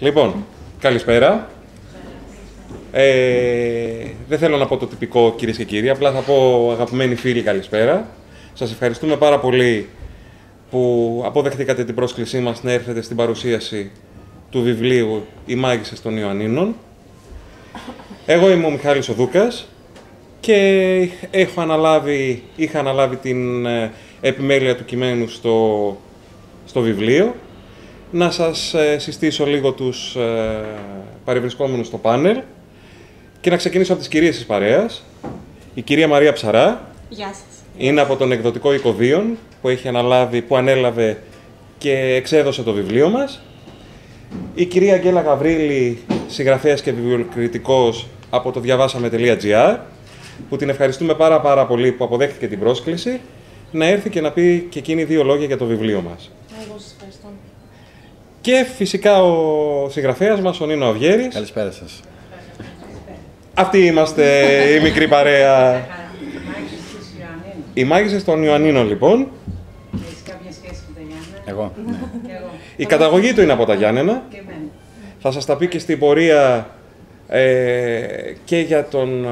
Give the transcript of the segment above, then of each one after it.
Λοιπόν, καλησπέρα. Ε, δεν θέλω να πω το τυπικό κυρίες και κύριοι, απλά θα πω αγαπημένοι φίλοι καλησπέρα. Σας ευχαριστούμε πάρα πολύ που αποδεχτήκατε την πρόσκλησή μας να έρθετε στην παρουσίαση του βιβλίου «Οι μάγισσες των Ιωαννίνων». Εγώ είμαι ο Μιχάλης Οδούκας και έχω αναλάβει, είχα αναλάβει την ε, επιμέλεια του κειμένου στο, στο βιβλίο. Να σας ε, συστήσω λίγο τους ε, παρευρισκόμενους στο πάνελ και να ξεκινήσω από τις κυρίες της παρέας. Η κυρία Μαρία Ψαρά. Γεια σας. Είναι από τον εκδοτικό Οικοδίων που έχει αναλάβει, που ανέλαβε και εξέδωσε το βιβλίο μας. Η κυρία Αγγέλα Γαβρίλη, συγγραφέας και βιβλιοκριτικός από το διαβάσαμε.gr που την ευχαριστούμε πάρα πάρα πολύ που αποδέχτηκε την πρόσκληση να έρθει και να πει και εκείνη δύο λόγια για το βιβλίο μας. Εγώ σας ευχαριστώ. Και φυσικά ο συγγραφέας μας, ο Νίνο Αυγέρης. Καλησπέρα σας. Αυτοί είμαστε η μικρή παρέα. Οι μάγισσες των Ιωαννίνων, λοιπόν. Έχεις κάποια σχέση με τα Γιάννενα. Εγώ. Και εγώ. Η καταγωγή του είναι από τα Γιάννενα. Και εμένα. Θα σας τα πει και στην πορεία ε, και για τον, α,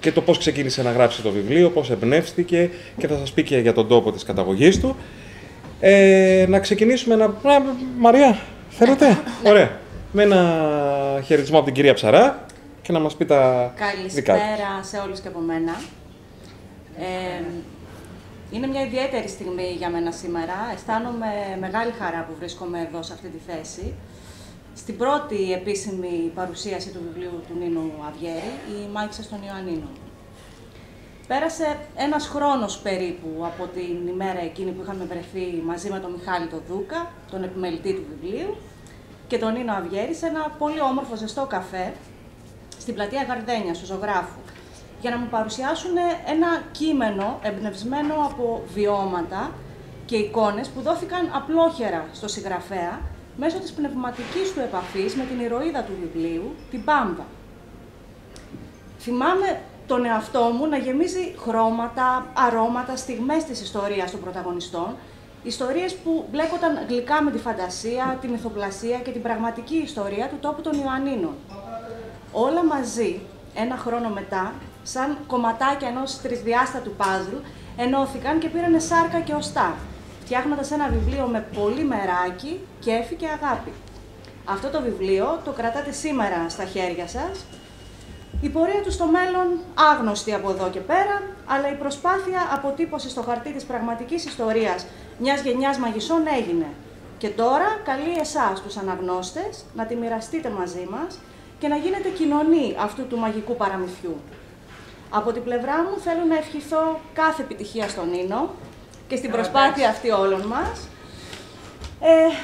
και το πώς ξεκίνησε να γράψει το βιβλίο, πώς εμπνεύστηκε και θα σας πει και για τον τόπο της καταγωγής του. Ε, να ξεκινήσουμε να... Α, Μαρία, θέλετε; Ωραία. Με ένα χαιρετισμό από την κυρία Ψαρά και να μας πει τα δικά της. Καλησπέρα σε όλους και από μένα. Ε, είναι μια ιδιαίτερη στιγμή για μένα σήμερα. Αισθάνομαι μεγάλη χαρά που βρίσκομαι εδώ σε αυτή τη θέση. Στην πρώτη επίσημη παρουσίαση του βιβλίου του Νίνου Αυγέρη, «Οι μάγισσες των Ιωαννίνων». Πέρασε ένας χρόνος περίπου από την ημέρα εκείνη που είχαμε βρεθεί μαζί με τον Μιχάλη τον Δούκα, τον επιμελητή του βιβλίου, και τον Νίνο Αυγέρη σε ένα πολύ όμορφο ζεστό καφέ στην πλατεία Γαρδένια, του ζωγράφου, για να μου παρουσιάσουν ένα κείμενο εμπνευσμένο από βιώματα και εικόνες που δόθηκαν απλόχερα στο συγγραφέα μέσω της πνευματικής του επαφής με την ηρωίδα του βιβλίου, την Πάμπα. Θυμάμαι τον εαυτό μου να γεμίζει χρώματα, αρώματα, στιγμές της ιστορίας των πρωταγωνιστών, ιστορίες που μπλέκονταν γλυκά με τη φαντασία, τη μυθοπλασία και την πραγματική ιστορία του τόπου των Ιωαννίνων. Όλα μαζί, ένα χρόνο μετά, σαν κομματάκια ενός τρισδιάστατου πάζλ, ενώθηκαν και πήρανε σάρκα και οστά, φτιάχνοντας ένα βιβλίο με πολύ μεράκι, κέφι και αγάπη. Αυτό το βιβλίο το κρατάτε σήμερα στα χέρια σας. Η πορεία του στο μέλλον άγνωστη από εδώ και πέρα, αλλά η προσπάθεια αποτύπωσης στο χαρτί της πραγματικής ιστορίας μιας γενιάς μαγισσών έγινε. Και τώρα καλεί εσάς τους αναγνώστες να τη μοιραστείτε μαζί μας και να γίνετε κοινωνή αυτού του μαγικού παραμυθιού. Από την πλευρά μου θέλω να ευχηθώ κάθε επιτυχία στον Νίνο και στην προσπάθεια αυτή όλων μας, ε,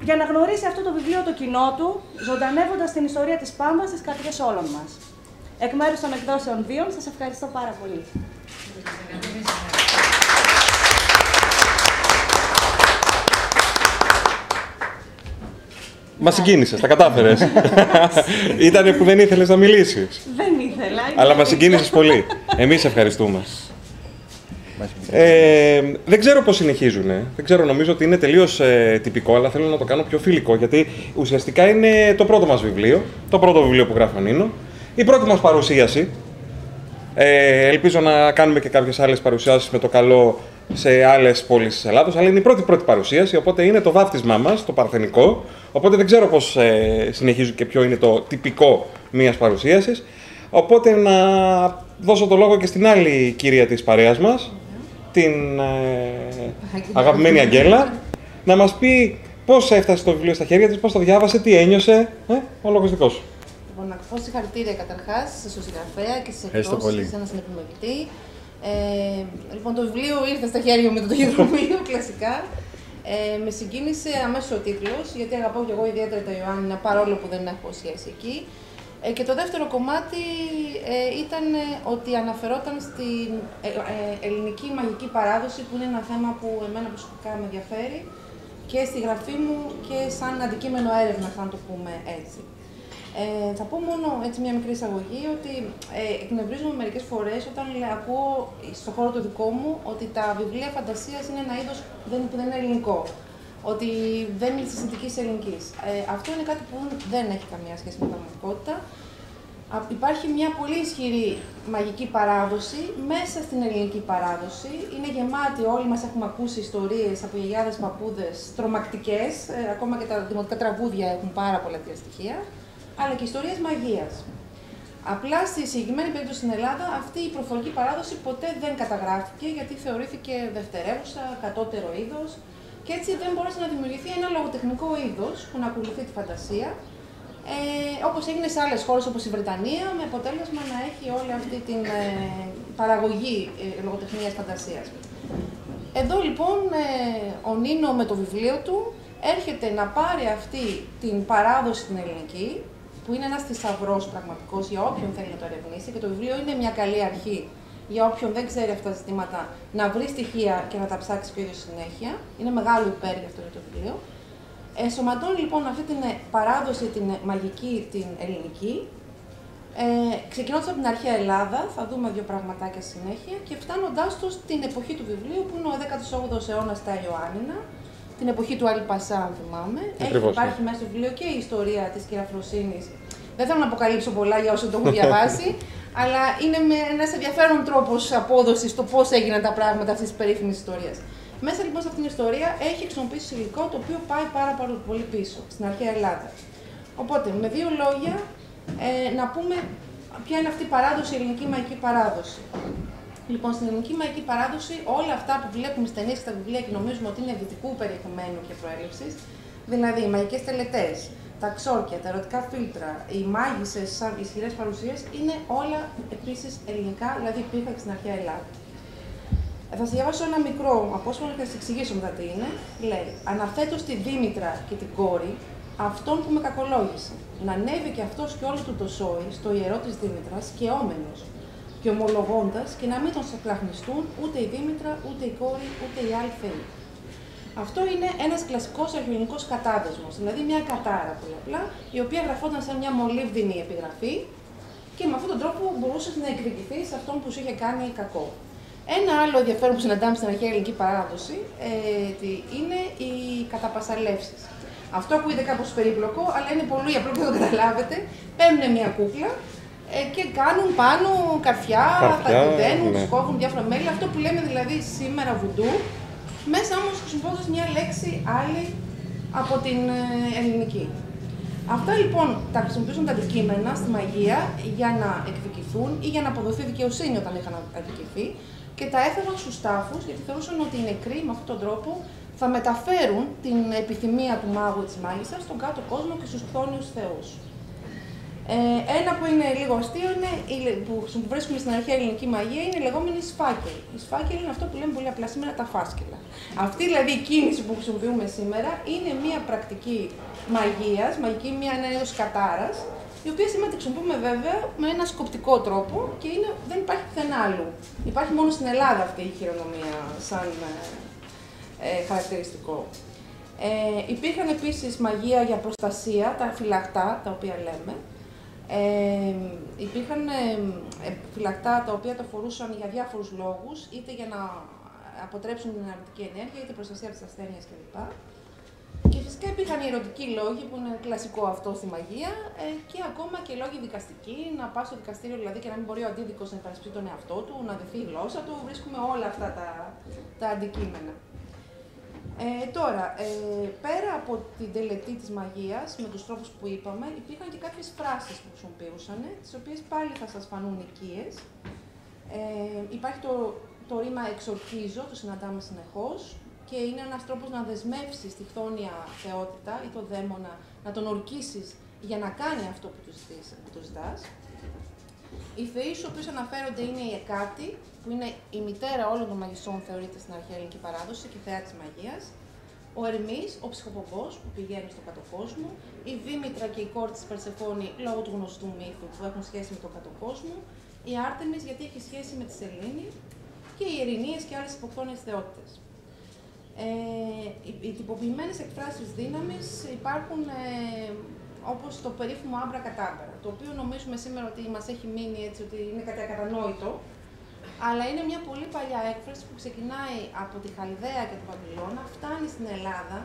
για να γνωρίσει αυτό το βιβλίο το κοινό του, ζωντανεύοντας την ιστορία της Πάμπας στις καρδιές όλων μας. Εκ μέρους των εκδόσεων Βίων, σας ευχαριστώ πάρα πολύ. Μα συγκίνησες, τα κατάφερες. Ήτανε που δεν ήθελες να μιλήσεις. Δεν ήθελα. Αλλά μας συγκίνησες πολύ. Εμείς ευχαριστούμε. Ε, δεν ξέρω πώς συνεχίζουν. Δεν ξέρω, νομίζω ότι είναι τελείως ε, τυπικό, αλλά θέλω να το κάνω πιο φιλικό. Γιατί ουσιαστικά είναι το πρώτο μας βιβλίο, το πρώτο βιβλίο που γράφει ο Νίνο, η πρώτη μας παρουσίαση. Ε, ελπίζω να κάνουμε και κάποιες άλλες παρουσιάσεις με το καλό σε άλλες πόλεις της Ελλάδα, αλλά είναι η πρώτη πρώτη παρουσίαση, οπότε είναι το βάφτισμά μας, το παρθενικό. Οπότε δεν ξέρω πώς ε, συνεχίζουν και ποιο είναι το τυπικό μιας παρουσίασης. Οπότε να δώσω το λόγο και στην άλλη κυρία της παρέας μας, την ε, αγαπημένη Αγγέλα, να μας πει πώς έφτασε το βιβλίο στα χέρια της, πώς το διάβασε, τι ένιωσε. Ε, ο λόγος δικός σου. Λοιπόν, να πω συγχαρητήρια καταρχάς στο συγγραφέα και στι Ευχαριστώ εκδόσει, πολύ. σε ένα συνεπιμελητή. Ε, λοιπόν, το βιβλίο ήρθε στα χέρια μου με το ταχυδρομείο, κλασικά. Ε, με συγκίνησε αμέσως ο τίτλος, γιατί αγαπάω και εγώ ιδιαίτερα τα Ιωάννινα, παρόλο που δεν έχω σχέση εκεί. Ε, και το δεύτερο κομμάτι ε, ήταν ε, ότι αναφερόταν στην ε, ε, ελληνική μαγική παράδοση, που είναι ένα θέμα που εμένα προσωπικά με ενδιαφέρει και στη γραφή μου και σαν αντικείμενο έρευνα, αν το πούμε έτσι. Ε, θα πω μόνο έτσι μια μικρή εισαγωγή ότι ε, εκνευρίζομαι μερικές φορές όταν λέ- ακούω στον χώρο το δικό μου ότι τα βιβλία φαντασίας είναι ένα είδος δεν, που δεν είναι ελληνικό. ότι δεν είναι της συνθήκης ελληνικής. Ε, αυτό είναι κάτι που δεν έχει καμία σχέση με την πραγματικότητα. Α- Υπάρχει μια πολύ ισχυρή μαγική παράδοση μέσα στην ελληνική παράδοση. Είναι γεμάτη, όλοι μας έχουμε ακούσει ιστορίες από γιαγιάδες, παππούδες, τρομακτικές, ε, ακόμα και τα δημοτικά τραγούδια έχουν πάρα πολλά τέτοια στοιχεία, αλλά και ιστορίες μαγείας. Απλά στη συγκεκριμένη περίπτωση στην Ελλάδα αυτή η προφορική παράδοση ποτέ δεν καταγράφηκε γιατί θεωρήθηκε δευτερεύουσα, κατώτερο είδος και έτσι δεν μπόρεσε να δημιουργηθεί ένα λογοτεχνικό είδος που να ακολουθεί τη φαντασία ε, όπως έγινε σε άλλες χώρες όπως η Βρετανία, με αποτέλεσμα να έχει όλη αυτή την ε, παραγωγή ε, λογοτεχνίας φαντασίας. Εδώ λοιπόν ε, ο Νίνο με το βιβλίο του έρχεται να πάρει αυτή την παράδοση την ελληνική, που είναι ένας θησαυρός πραγματικός για όποιον θέλει να το ερευνήσει και το βιβλίο είναι μια καλή αρχή για όποιον δεν ξέρει αυτά τα ζητήματα να βρει στοιχεία και να τα ψάξει και ο ίδιος συνέχεια. Είναι μεγάλο υπέρ για αυτό το βιβλίο. Ενσωματώνει λοιπόν αυτή την ε, παράδοση, την ε, μαγική, την ελληνική, ε, ξεκινώντας από την αρχαία Ελλάδα, θα δούμε δύο πραγματάκια συνέχεια, και φτάνοντάς το στην εποχή του βιβλίου, που είναι ο 18ος αιώνας στα Ιωάννινα, την εποχή του Άλλη Πασά, αν θυμάμαι. Έχει Ακριβώς, υπάρχει μέσα στο βιβλίο και η ιστορία της κυραφροσύνης. Δεν θέλω να αποκαλύψω πολλά για όσο το έχουν διαβάσει, αλλά είναι με ένας ενδιαφέρον τρόπος απόδοσης το πώς έγιναν τα πράγματα αυτής της περίφημης ιστορίας. Μέσα λοιπόν σε αυτήν την ιστορία έχει χρησιμοποιήσει υλικό το οποίο πάει πάρα, πάρα πολύ πίσω, στην αρχαία Ελλάδα. Οπότε, με δύο λόγια, ε, να πούμε ποια είναι αυτή η παράδοση, η ελληνική μαγική παράδοση. Λοιπόν, στην ελληνική μαγική παράδοση, όλα αυτά που βλέπουμε στις ταινίες και στα βιβλία και νομίζουμε ότι είναι δυτικού περιεχομένου και προέλευσης, δηλαδή οι μαγικές τελετές, τα ξόρκια, τα ερωτικά φίλτρα, οι μάγισσες σαν ισχυρές παρουσίες, είναι όλα επίσης ελληνικά, δηλαδή υπήρχαν και στην αρχαία Ελλάδα. Ε, Θα σα διαβάσω ένα μικρό απόσπασμα και θα σα εξηγήσω μετά τι είναι. Λέει: Αναθέτω στη Δήμητρα και την κόρη αυτόν που με κακολόγησε. Να ανέβει και αυτός και όλος του το σόι στο ιερό της Δήμητρας και όμενος. Και ομολογώντας και να μην τον σακλαχνιστούν ούτε η Δήμητρα, ούτε η κόρη, ούτε οι άλλοι θεοί. Αυτό είναι ένας κλασικός αρχαιολογικό κατάδεσμος, δηλαδή μια κατάρα πολύ απλά, η οποία γραφόταν σαν μια μολύβδινη επιγραφή και με αυτόν τον τρόπο μπορούσες να εκδικηθείς σε αυτόν που σου είχε κάνει κακό. Ένα άλλο ενδιαφέρον που συναντάμε στην αρχαία ελληνική παράδοση ε, τι είναι οι καταπασαλεύσεις. Αυτό ακούγεται κάπως περίπλοκο, αλλά είναι πολύ απλό και το καταλάβετε. Παίρνουν μια κούκλα ε, και κάνουν πάνω καρφιά, Καρφιά, τα διδαίνουν, ναι. τους κόβουν διάφορα μέλη. Αυτό που λέμε δηλαδή σήμερα βουντού, μέσα όμως χρησιμοποιώντας μια λέξη άλλη από την ε, ελληνική. Αυτά λοιπόν τα χρησιμοποιούσαν τα αντικείμενα στη μαγεία για να εκδικηθούν ή για να αποδοθεί δικαιοσύνη όταν είχαν αδικηθεί και τα έφεραν στους τάφους γιατί θεωρούσαν ότι οι νεκροί με αυτόν τον τρόπο θα μεταφέρουν την επιθυμία του μάγου ή της μάγισσας στον κάτω κόσμο και στους χθόνιους θεούς. Ε, ένα που είναι λίγο αστείο είναι, η λε- που χρησιμο- που βρίσκουμε στην αρχαία ελληνική μαγεία είναι η λεγόμενη σφάκελη. Η σφάκελη είναι αυτό που λέμε πολύ απλά σήμερα τα φάσκελα. Αυτή δηλαδή η κίνηση που χρησιμοποιούμε σήμερα είναι μια πρακτική μαγείας, μαγική, μια, ένα είδος κατάρας, η οποία σήμερα τη χρησιμοποιούμε βέβαια με ένα σκοπτικό τρόπο και είναι, δεν υπάρχει πουθενά άλλου. Υπάρχει μόνο στην Ελλάδα αυτή η χειρονομία σαν ε, ε, χαρακτηριστικό. Ε, υπήρχαν επίσης μαγεία για προστασία, τα φυλακτά, τα οποία λέμε. Ε, υπήρχαν ε, ε, φυλακτά τα οποία τα φορούσαν για διάφορους λόγους, είτε για να αποτρέψουν την αρνητική ενέργεια, είτε προστασία από τις ασθένειες κλπ. Και φυσικά υπήρχαν οι ερωτικοί λόγοι, που είναι κλασικό αυτό στη μαγεία, ε, και ακόμα και λόγοι δικαστικοί, να πας στο δικαστήριο δηλαδή και να μην μπορεί ο αντίδικος να υπερασπιστεί τον εαυτό του, να δεθεί η γλώσσα του, βρίσκουμε όλα αυτά τα, τα αντικείμενα. Ε, τώρα, ε, πέρα από την τελετή της μαγείας, με τους τρόπους που είπαμε, υπήρχαν και κάποιες φράσεις που χρησιμοποιούσαν, τις οποίες πάλι θα σας φανούν οικίες. Ε, υπάρχει το, το ρήμα εξορκίζω, το συναντάμε συνεχώς, και είναι ένας τρόπος να δεσμεύσεις τη χθόνια θεότητα ή το δαίμονα, να τον ορκίσεις για να κάνει αυτό που του, ζητείς, που του ζητάς. Οι θεοί στους οποίους αναφέρονται είναι η Εκάτη, που είναι η μητέρα όλων των μαγισσών, θεωρείται στην αρχαία ελληνική παράδοση και θεά της μαγείας. Ο Ερμής, ο ψυχοπομπός που πηγαίνει στον κατοκόσμο. Η Δήμητρα και η κόρη της Περσεφόνη λόγω του γνωστού μύθου που έχουν σχέση με τον κατοκόσμο. Η Άρτεμις γιατί έχει σχέση με τη Σελήνη. Και οι Ειρηνίε και άλλες υποχθόνιε θεότητες. Ε, οι, οι τυποποιημένες εκφράσεις δύναμης υπάρχουν ε, όπως το περίφημο άμπρα κατάμπερα, το οποίο νομίζουμε σήμερα ότι μας έχει μείνει έτσι, ότι είναι κάτι ακατανόητο, αλλά είναι μια πολύ παλιά έκφραση που ξεκινάει από τη Χαλδαία και την Βαβυλώνα, φτάνει στην Ελλάδα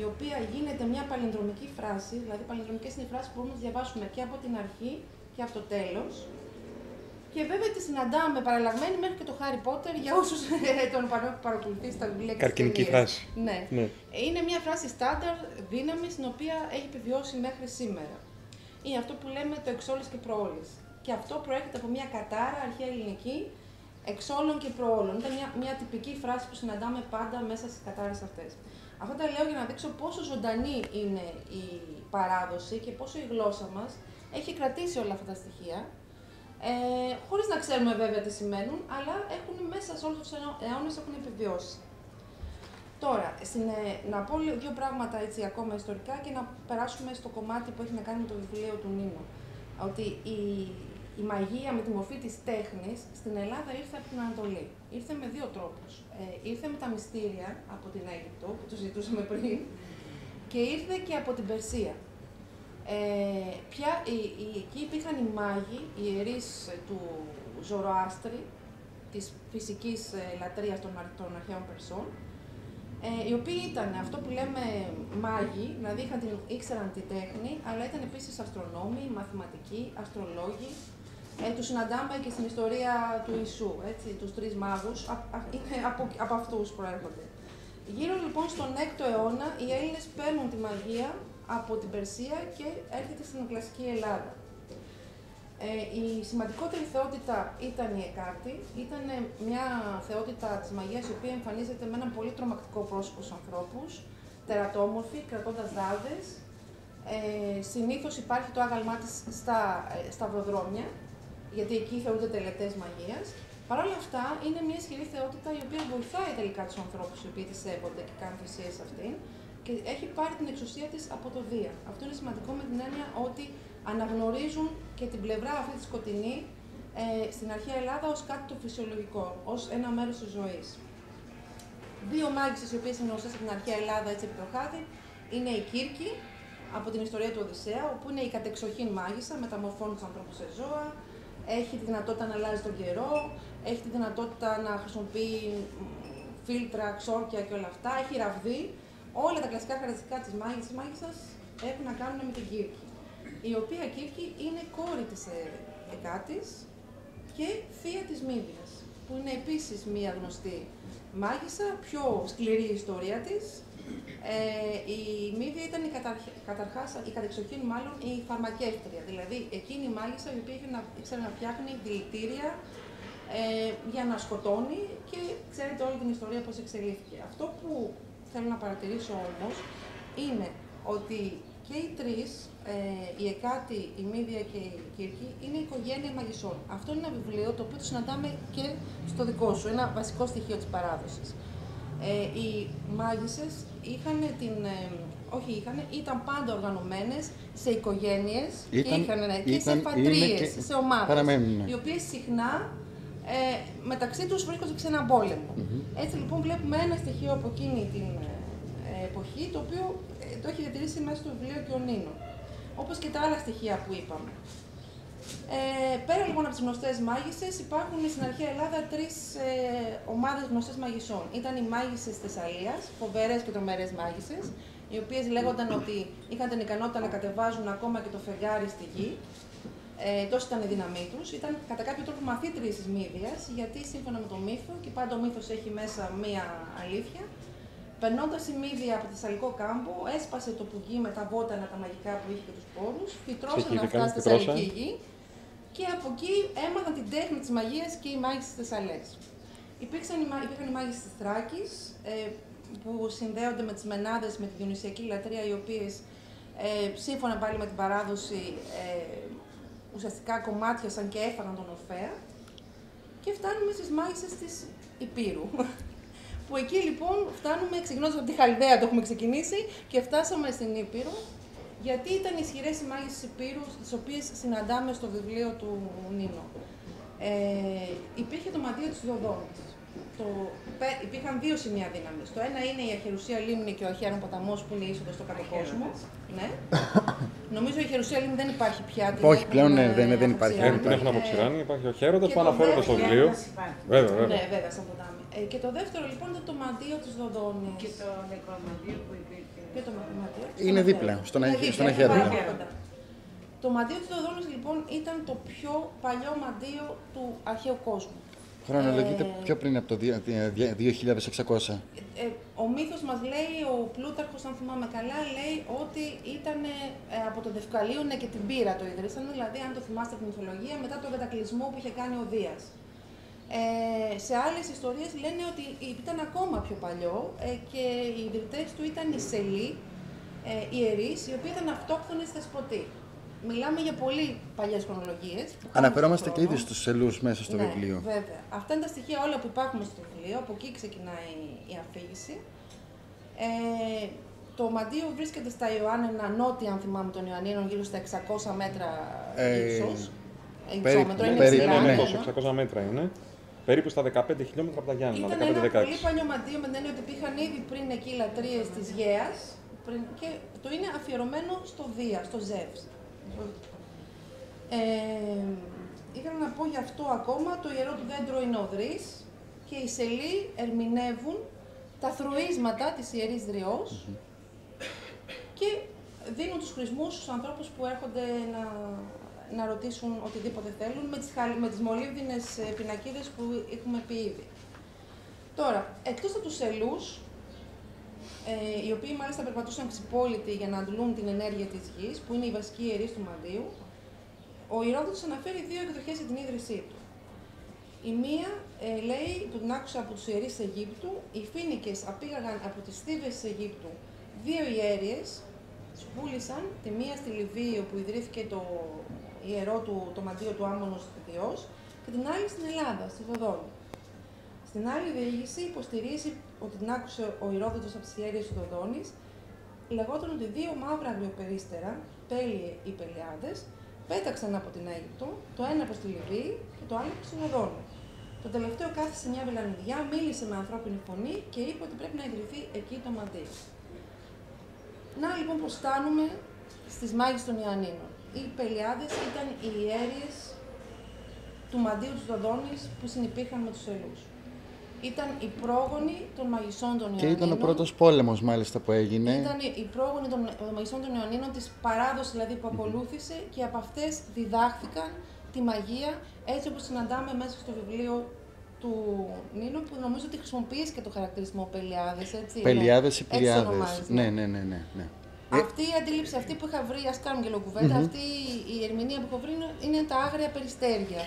η οποία γίνεται μια παλινδρομική φράση, δηλαδή παλινδρομικές είναι οι φράσεις που μπορούμε να τις διαβάσουμε και από την αρχή και από το τέλος. Και βέβαια τη συναντάμε παραλλαγμένη μέχρι και το Χάρι Πότερ για όσους τον έχουν παρακολουθήσει στα βιβλία και τις Καρκινική ταινίες. φράση. Ναι. Ναι. Είναι μια φράση στάνταρ δύναμης την οποία έχει επιβιώσει μέχρι σήμερα. Είναι αυτό που λέμε το εξόλης και προόλης. Και αυτό προέρχεται από μια κατάρα αρχαία ελληνική εξόλων και προόλων. Ήταν μια, μια τυπική φράση που συναντάμε πάντα μέσα στις κατάρες αυτές. Αυτά τα λέω για να δείξω πόσο ζωντανή είναι η παράδοση και πόσο η γλώσσα μας έχει κρατήσει όλα αυτά τα στοιχεία. Ε, χωρίς να ξέρουμε βέβαια τι σημαίνουν, αλλά έχουν μέσα σε όλους τους αιώνες έχουν επιβιώσει. Τώρα, στην, ε, να πω λι- δύο πράγματα έτσι ακόμα ιστορικά και να περάσουμε στο κομμάτι που έχει να κάνει με το βιβλίο του Νίνου. Ότι η, η μαγεία με τη μορφή της τέχνης στην Ελλάδα ήρθε από την Ανατολή. Ήρθε με δύο τρόπους. Ε, ήρθε με τα μυστήρια από την Αίγυπτο, που το συζητούσαμε πριν, και ήρθε και από την Περσία. Ε, πια, οι, οι, εκεί υπήρχαν οι μάγοι, οι ιερείς ε, του Ζωροάστρη, της φυσικής ε, λατρείας των, αρ- των αρχαίων Περσών, ε, οι οποίοι ήταν αυτό που λέμε μάγοι, δηλαδή είχαν την, ήξεραν τη τέχνη, αλλά ήταν επίσης αστρονόμοι, μαθηματικοί, αστρολόγοι. Ε, τους συναντάμε και στην ιστορία του Ιησού, έτσι, τους τρεις μάγους, α, α, είναι από, από αυτούς προέρχονται. Γύρω λοιπόν στον 6ο αιώνα, οι Έλληνες παίρνουν τη μαγεία από την Περσία και έρχεται στην κλασική Ελλάδα. Ε, η σημαντικότερη θεότητα ήταν η Εκάρτη. Ήταν μια θεότητα της μαγείας η οποία εμφανίζεται με έναν πολύ τρομακτικό πρόσωπο στους ανθρώπους, τερατόμορφη, κρατώντας δάδες. Ε, συνήθως υπάρχει το άγαλμά της στα ε, σταυροδρόμια, γιατί εκεί θεωρούνται τελετές μαγείας. Παρ' όλα αυτά, είναι μια ισχυρή θεότητα η οποία βοηθάει τελικά τους ανθρώπους οι οποίοι τη σέβονται και κάνουν θυσίες σε αυτήν και έχει πάρει την εξουσία της από το Δία. Αυτό είναι σημαντικό με την έννοια ότι αναγνωρίζουν και την πλευρά αυτή τη σκοτεινή ε, στην αρχαία Ελλάδα ως κάτι το φυσιολογικό, ως ένα μέρος της ζωής. Δύο μάγισσες οι οποίες είναι γνωστές από την αρχαία Ελλάδα έτσι επί το χάδι, είναι η Κύρκη από την ιστορία του Οδυσσέα, όπου είναι η κατεξοχήν μάγισσα, μεταμορφώνει τους ανθρώπους σε ζώα, έχει τη δυνατότητα να αλλάζει τον καιρό, έχει τη δυνατότητα να χρησιμοποιεί μ, φίλτρα, ξόρκια και όλα αυτά, έχει ραβδί. Όλα τα κλασικά χαρακτηριστικά της μάγισσας, μάγισσας έχουν να κάνουν με την Κύρκη. Η οποία Κύρκη είναι κόρη της ε, Εκάτης και θεία της Μύδιας, που είναι επίσης μία γνωστή μάγισσα, πιο σκληρή η ιστορία της. Ε, η Μύδια ήταν η καταρχ- καταρχάς, η κατεξοχήν μάλλον, η φαρμακεύτρια, δηλαδή εκείνη η μάγισσα η οποία είχε να, ήξερε να φτιάχνει δηλητήρια ε, για να σκοτώνει και ξέρετε όλη την ιστορία πώς εξελίχθηκε. Αυτό που θέλω να παρατηρήσω όμως είναι ότι και οι τρεις, ε, η Εκάτη, η Μύδια και η Κύρκη, είναι οικογένεια μαγισσών. Αυτό είναι ένα βιβλίο το οποίο το συναντάμε και στο δικό σου, ένα βασικό στοιχείο της παράδοσης. Ε, οι μάγισσες είχαν την, ε, όχι είχαν, ήταν πάντα οργανωμένες σε οικογένειες και Ήταν- είχαν ναι, και σε ήταν- είναι φατρίες, και- σε ομάδες, παραμένουν, ναι. οι οποίες συχνά ε, μεταξύ τους βρίσκονται σε έναν πόλεμο. Έτσι λοιπόν βλέπουμε ένα στοιχείο από εκείνη την ε, εποχή, το οποίο ε, το έχει διατηρήσει μέσα στο βιβλίο και ο Νίνο. Όπως και τα άλλα στοιχεία που είπαμε. Ε, πέρα λοιπόν από τις γνωστές μάγισσες, υπάρχουν στην αρχαία Ελλάδα τρεις ε, ομάδες γνωστές μαγισσών. Ήταν οι μάγισσες Θεσσαλίας, φοβερές και τρομερές μάγισσες, οι οποίες λέγονταν ότι είχαν την ικανότητα να κατεβάζουν ακόμα και το φεγγάρι στη γη. Ε, τόσο ήταν η δύναμή τους. Ήταν κατά κάποιο τρόπο μαθήτριες της Μύδια, γιατί σύμφωνα με το μύθο, και πάντα ο μύθος έχει μέσα μία αλήθεια, Περνώντας η Μύδια από το Θεσσαλικό κάμπο, έσπασε το πουγγί με τα βότανα τα μαγικά που είχε και τους πόρους, φυτρώσαν Ξεχύθηκαν, αυτά στη φυτρώσαν. Θεσσαλική γη και από εκεί έμαθαν την τέχνη της μαγείας και οι μάγισσες της Θεσσαλές. Υπήρξαν οι, μα- υπήρχαν οι μάγισσες της Θράκης, ε, που συνδέονται με τις μενάδες, με τη διονυσιακή λατρεία, οι οποίες ε, σύμφωνα πάλι με την παράδοση ε, ουσιαστικά κομμάτιασαν και έφαγαν τον Ορφέα. Και φτάνουμε στις μάγισσες της Υπήρου. Που εκεί λοιπόν φτάνουμε, ξεκινώντας από τη Χαλδαία το έχουμε ξεκινήσει και φτάσαμε στην Ήπειρο, γιατί ήταν ισχυρές οι μάγισσες Υπήρου, τις οποίες συναντάμε στο βιβλίο του Νίνο. Ε, υπήρχε το μαντίο της Δοδόνης. Το, πε- υπήρχαν δύο σημεία δύναμης. Το ένα είναι η Αχερουσία Λίμνη και ο Αχαίρον Ποταμός που είναι είσοδος στο κάτω κόσμο. Ναι. Νομίζω η Αχερουσία Λίμνη δεν υπάρχει πια. την Όχι, έχουν, πλέον, ναι, ε, δεν- δεν υπάρχει. αποξηράνει. Ε, την έχουν Ε, αποξηράνει, υπάρχει ο χαίροντα και που το αναφέρεται στο δεύτερο- βιβλίο. υπάρχει. Βέβαια, βέβαια. Ναι, βέβαια, σαν ποτάμι. Ε, και το δεύτερο λοιπόν είναι το μαντίο της Δοδόνης. Και το νεκρομαντίο που υπήρχε και το μαθηματείο. Είναι δίπλα, στον Είναι Αγί- δίπλα, στον είναι Αγιάδη. πάρα πολύ κοντά. Το μαντίο της Δοδόνης λοιπόν ήταν το πιο παλιό μαντίο του αρχαίου κόσμου. Χρονολογείται Ε, πιο πριν από το δι- δι- δι- 2600. Ε, ο μύθος μας λέει, ο Πλούταρχος αν θυμάμαι καλά, λέει ότι ήταν από το Δευκαλίωνε και την πύρα το ίδρυσαν, δηλαδή αν το θυμάστε από την μυθολογία, μετά τον κατακλυσμό που είχε κάνει ο Δίας. Ε, σε άλλες ιστορίες λένε ότι ήταν ακόμα πιο παλιό ε, και οι ιδρυτές του ήταν οι Σελοί, ε, ιερείς, οι οποίοι ήταν αυτόχθονες θεσποτοί. Μιλάμε για πολύ παλιές χρονολογίες. που κάνουν Αναφερόμαστε στον και χρόνο. ήδη στους σελούς μέσα στο ναι, βιβλίο. Βέβαια. Αυτά είναι τα στοιχεία όλα που υπάρχουν στο βιβλίο. Από εκεί ξεκινάει η αφήγηση. Ε, το μαντίο βρίσκεται στα Ιωάννενα νότια, αν θυμάμαι, των Ιωαννίνων, γύρω στα 600 μέτρα Ε, ύψος. Ε, περίπου, υψόμετρο, είναι περίπου, ψηλά, ναι, Είναι ναι. τόσο, 600 μέτρα είναι. Περίπου στα 15 χιλιόμετρα από τα Γιάννενα, Ήταν ένα 15-16. πολύ παλιό μαντίο με την έννοια ότι υπήρχαν ήδη πριν εκεί λατρείες της Γαίας πριν, και το είναι αφιερωμένο στο Δία, στο Ζεύς. Ε, ήθελα να πω γι' αυτό ακόμα, το ιερό του δέντρο είναι ο Δρύς και οι Σελοί ερμηνεύουν τα θροίσματα της Ιερής Δριός και δίνουν τους χρησμούς στους ανθρώπους που έρχονται να, να ρωτήσουν οτιδήποτε θέλουν με τις, χαλ- με τις μολύβδινες ε, πινακίδες που έχουμε πει ήδη. Τώρα, εκτός από τους σελούς, ε, οι οποίοι μάλιστα περπατούσαν ξυπόλυτοι για να αντλούν την ενέργεια της γης, που είναι οι βασικοί ιερείς του Μαντίου, ο Ηρόδοτος αναφέρει δύο εκδοχές για την ίδρυσή του. Η μία ε, λέει, που την άκουσα από τους ιερείς της Αιγύπτου, οι Φίνικες απήγαγαν από τις στίβες της Αιγύπτου δύο ιέριες, τις πούλησαν, τη μία στη Λιβύη όπου ιδρύθηκε το ιερό του, το μαντίο του Άμμονος Διός, και την άλλη στην Ελλάδα, στη Δοδόνη. Στην άλλη διήγηση υποστηρίζει ότι την άκουσε ο Ηρόδοτος από τις ιέρειες του Δοδόνης, λεγόταν ότι δύο μαύρα αγριοπερίστερα, πέλιε ή πελιάδες, πέταξαν από την Αίγυπτο, το ένα προς τη Λιβύη και το άλλο προς τη Δοδόνη. Το τελευταίο κάθισε μια βελανιδιά, μίλησε με ανθρώπινη φωνή και είπε ότι πρέπει να ιδρυθεί εκεί το μαντίο. Να λοιπόν πως φτάνουμε στις μάγες των Ιωαννίνων. Οι Πελιάδες ήταν οι ιέρειες του μαντίου της Δοδόνης που συνυπήρχαν με τους Ελούς. Ήταν οι πρόγονοι των μαγισσών των Και Ιωαννίνων. ήταν ο πρώτος πόλεμος μάλιστα που έγινε. Ήταν οι πρόγονοι των των μαγισσών των Ιωαννίνων της παράδοσης δηλαδή που ακολούθησε και από αυτές διδάχθηκαν τη μαγεία έτσι όπως συναντάμε μέσα στο βιβλίο του Νίνου που νομίζω ότι χρησιμοποιείς και το χαρακτηρισμό Πελιάδες, έτσι. ναι. Πελιάδες ή Έτσι Πλιάδες. ονομάζεις, Ναι, ναι, ναι, ναι. ναι. Αυτή η αντίληψη, αυτή που είχα βρει, ας κάνουμε και λίγο κουβέντα, αυτή η ερμηνεία που έχω βρει είναι- είναι τα άγρια περιστέρια.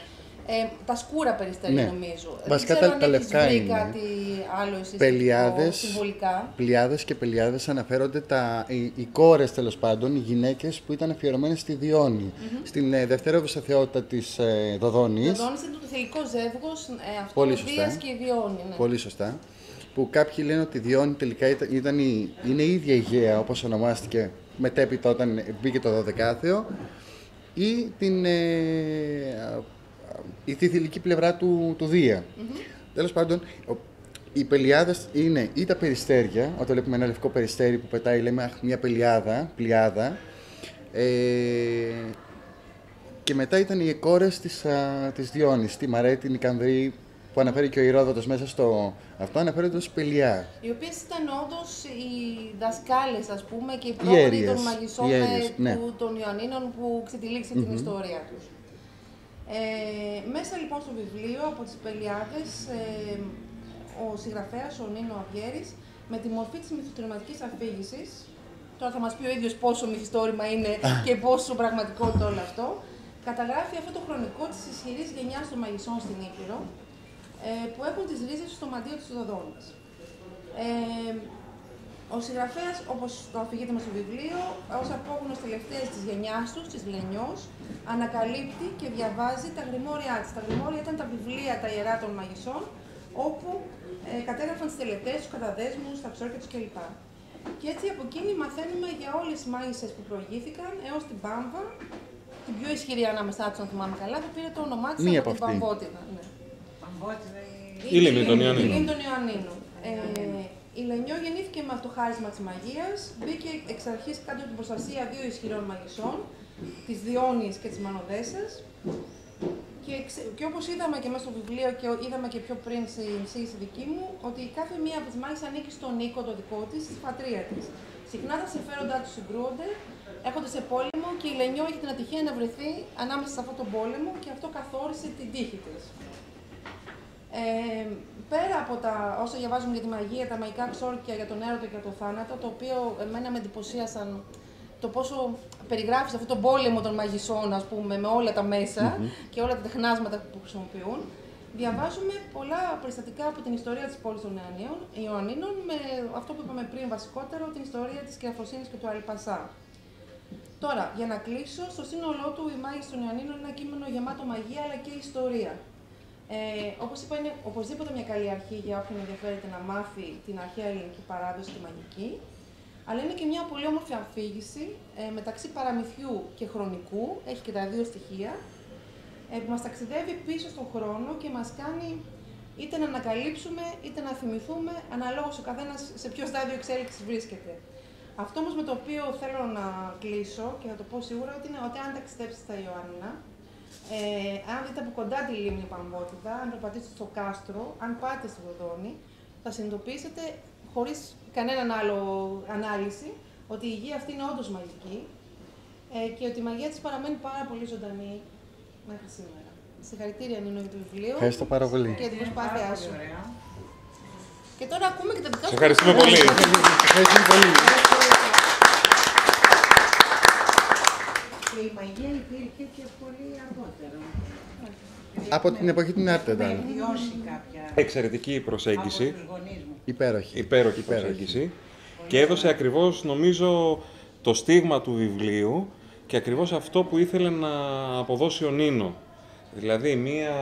Ε, τα σκούρα περιστέρια Ναι. νομίζω. Βασικά Δεν ξέρω τα- αν τα έχεις λευκά βρει είναι. κάτι άλλο εσύ Πελιάδες. σχετικό, συμβολικά. Πλιάδες και πελιάδες αναφέρονται τα, οι, οι κόρες τέλος πάντων, οι γυναίκες που ήταν αφιερωμένες στη διονη στην ε, δευτερεύουσα θεότητα της ε, Δοδόνης. Ο Δόνης είναι το θηλυκό ζεύγος, ε, αυτός Πολύ ο σωστά. Δίας και η Διόνη. Ναι. Πολύ σωστά. Που κάποιοι λένε ότι η Διόνη τελικά ήταν, ήταν η, είναι η ίδια η Γαία όπως ονομάστηκε μετέπειτα όταν μπήκε το 12ο ή την, ε, α, α, η τη θηλυκή πλευρά του, του Δία. Τέλος πάντων, ο- οι πελιάδες είναι ή τα περιστέρια, όταν βλέπουμε ένα λευκό περιστέρι που πετάει, λέμε αχ, μια πελιάδα, πλιάδα. Ε, και μετά ήταν οι κόρες της, α, της Διόνης, τη Μαρέτη, την Ικανδρή, που αναφέρει και ο Ηρόδοτος μέσα στο αυτό, αναφέρεται ως πελιά. Οι οποίες ήταν όντως οι δασκάλες, ας πούμε, και οι πρόγονοι ιέρειες, των μαγισσών οι ε, ιέρειες, του, ναι. των Ιωαννίνων που ξετυλίξε την ιστορία τους. Ε, μέσα λοιπόν στο βιβλίο από τις Πελιάδες, ε, ο συγγραφέας, ο Νίνο Αβιέρης, με τη μορφή της μυθοτρηματικής αφήγησης, τώρα θα μας πει ο ίδιος πόσο μυθιστόρημα είναι και πόσο πραγματικότητα όλο αυτό, καταγράφει αυτό το χρονικό της ισχυρής γενιάς των μαγισσών στην Ήπειρο, ε, που έχουν τις ρίζες στο μαντίο της Δοδόνης. Ε, ο συγγραφέας, όπως το αφηγείται με στο βιβλίο, ως απόγονο τελευταίας της γενιάς τους, της Λενιό, ανακαλύπτει και διαβάζει τα γρημόρια της. Τα γρημόρια ήταν τα βιβλία τα ιερά των μαγισσών, όπου ε, κατέγραφαν τις τελετές τους, καταδέσμους, τα ψόρια τους κλπ. Και έτσι από εκείνη μαθαίνουμε για όλες τις μάγισσες που προηγήθηκαν έως την Πάμβα, την πιο ισχυρή ανάμεσά τους, αν θυμάμαι καλά, που πήρε το όνομά της Μία από από την αυτή. Παμβότιδα. Ναι. Παμβότιδα ή... Η Λίμνη των Η Ιωαννίνων. Λίμνη των Ιωαννίνων. Ε, η Λενιό γεννήθηκε με αυτό το χάρισμα της μαγείας. Μπήκε εξ αρχής κάτω από την προστασία δύο ισχυρών μαγισσών, της Διόνη και της Μανοδέσας. Και, ξε- και όπως είδαμε και μέσα στο βιβλίο και είδαμε και πιο πριν στην εισήγηση δική μου, ότι κάθε μία από τις μάγισσες ανήκει στον οίκο το δικό της, στη πατρίας της. Συχνά τα συμφέροντά τους συγκρούονται, έρχονται σε πόλεμο και η Λενιό έχει την ατυχία να βρεθεί ανάμεσα σε αυτόν τον πόλεμο και αυτό καθόρισε την τύχη της. Ε, πέρα από τα όσα διαβάζουμε για τη μαγεία, τα μαγικά ξόρκια για τον έρωτα και για τον θάνατο, το οποίο εμένα με εντυπωσίασαν το πόσο περιγράφεις αυτόν τον πόλεμο των μαγισσών, ας πούμε, με όλα τα μεσα και όλα τα τεχνάσματα που χρησιμοποιούν, διαβάζουμε πολλά περιστατικά από την ιστορία της πόλης των Ιωαννίων, Ιωαννίνων, με αυτό που είπαμε πριν βασικότερο, την ιστορία της Κεραφροσύνης και του Αλπασά. Τώρα, για να κλείσω, στο σύνολό του η Μάγισσα των Ιωαννίνων είναι ένα κείμενο γεμάτο μαγεία αλλά και ιστορία. Ε, Όπως είπα, είναι οπωσδήποτε μια καλή αρχή για όποιον ενδιαφέρεται να μάθει την αρχαία ελληνική παράδοση τη μαγική, αλλά είναι και μια πολύ όμορφη αφήγηση ε, μεταξύ παραμυθιού και χρονικού, έχει και τα δύο στοιχεία, ε, που μας ταξιδεύει πίσω στον χρόνο και μας κάνει είτε να ανακαλύψουμε είτε να θυμηθούμε, αναλόγως ο καθένας σε ποιο στάδιο εξέλιξης βρίσκεται. Αυτό όμως με το οποίο θέλω να κλείσω και θα το πω σίγουρα ότι είναι ότι αν ταξιδέψετε στα Ιωάννινα, ε, αν δείτε από κοντά τη λίμνη Παμβότιδα, αν περπατήσετε στο κάστρο, αν πάτε στο Δοδόνι, θα συνειδητοποιήσετε χωρίς κανέναν άλλο ανάλυση ότι η γη αυτή είναι όντως μαγική ε, και ότι η μαγεία της παραμένει πάρα πολύ ζωντανή μέχρι σήμερα. Συγχαρητήρια Νίνο για το βιβλίο Ευχαριστώ πάρα πολύ. και την προσπάθειά Πάρα σου. πολύ ωραία. Και τώρα ακούμε και τα δικά Σε σου. ευχαριστούμε πολύ. Ευχαριστούμε πολύ. Και η μαγεία υπήρχε και πολύ αργότερα. Από την εποχή την Άρτα Έχουμε ήταν. βιώσει κάποια Εξαιρετική προσέγγιση. από τους γονείς μου. Υπέροχη. υπέροχη Υπέροχη. προσέγγιση και έδωσε ακριβώς νομίζω το στίγμα του βιβλίου και ακριβώς αυτό που ήθελε να αποδώσει ο Νίνο. Δηλαδή μία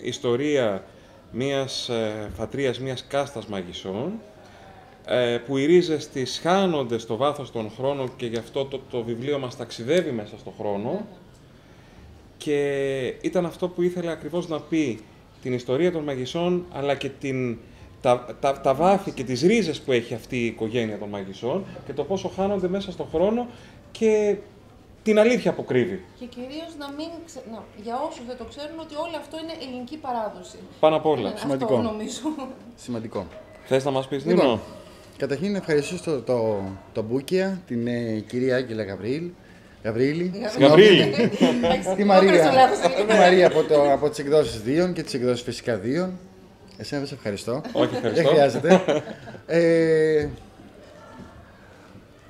ιστορία μίας ε, φατρίας, μίας κάστας μαγισσών ε, που οι ρίζες της χάνονται στο βάθος των χρόνων και γι' αυτό το, το βιβλίο μας ταξιδεύει μέσα στο χρόνο και ήταν αυτό που ήθελε ακριβώς να πει την ιστορία των μαγισσών αλλά και την, τα, τα, τα βάθη και τις ρίζες που έχει αυτή η οικογένεια των μαγισσών και το πόσο χάνονται μέσα στον χρόνο και την αλήθεια που κρύβει. Και κυρίως να μην. Ξε... Να, για όσους δεν το ξέρουν, ότι όλο αυτό είναι ελληνική παράδοση. Πάνω απ' όλα. Ε, Σημαντικό. Αυτό νομίζω. Σημαντικό. Θες να μας πεις, Λοιπόν, Νίνο; Καταρχήν να ευχαριστήσω το, το, το Μπούκια, την ε, κυρία Άγγελα Γαβρίλ. Γαβρίλη. Γαβρίλη. Εντάξει, Τη το Μαρία, έκανες το λάθος. τη Μαρία από, το, από τις εκδόσεις Δίων και τις εκδόσεις φυσικά Δίων. Εσένα δεν σε ευχαριστώ. Όχι, Δεν ευχαριστώ. χρειάζεται. ε,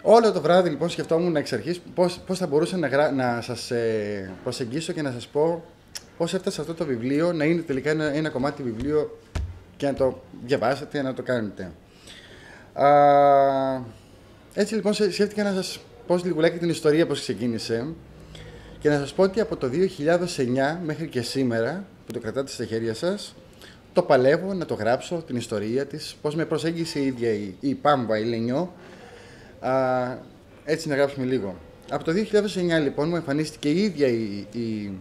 όλο το βράδυ λοιπόν σκεφτόμουν εξ αρχής πώς, πώς θα μπορούσα να, γρα... να σας ε, προσεγγίσω και να σας πω πώς έφτασε αυτό το βιβλίο να είναι τελικά ένα, ένα κομμάτι βιβλίο και να το διαβάσετε, να το κάνετε. Α, έτσι λοιπόν σε- σκέφτηκα να σας πω λιγουλάκι την ιστορία πώς ξεκίνησε και να σας πω ότι από το 2009 μέχρι και σήμερα που το κρατάτε στα χέρια σας το παλεύω να το γράψω, την ιστορία της, πώς με προσέγγισε η ίδια η, η Πάμπα, η Λενιό. Α, έτσι να γράψουμε λίγο. Από το 2009 λοιπόν μου εμφανίστηκε η ίδια η, η,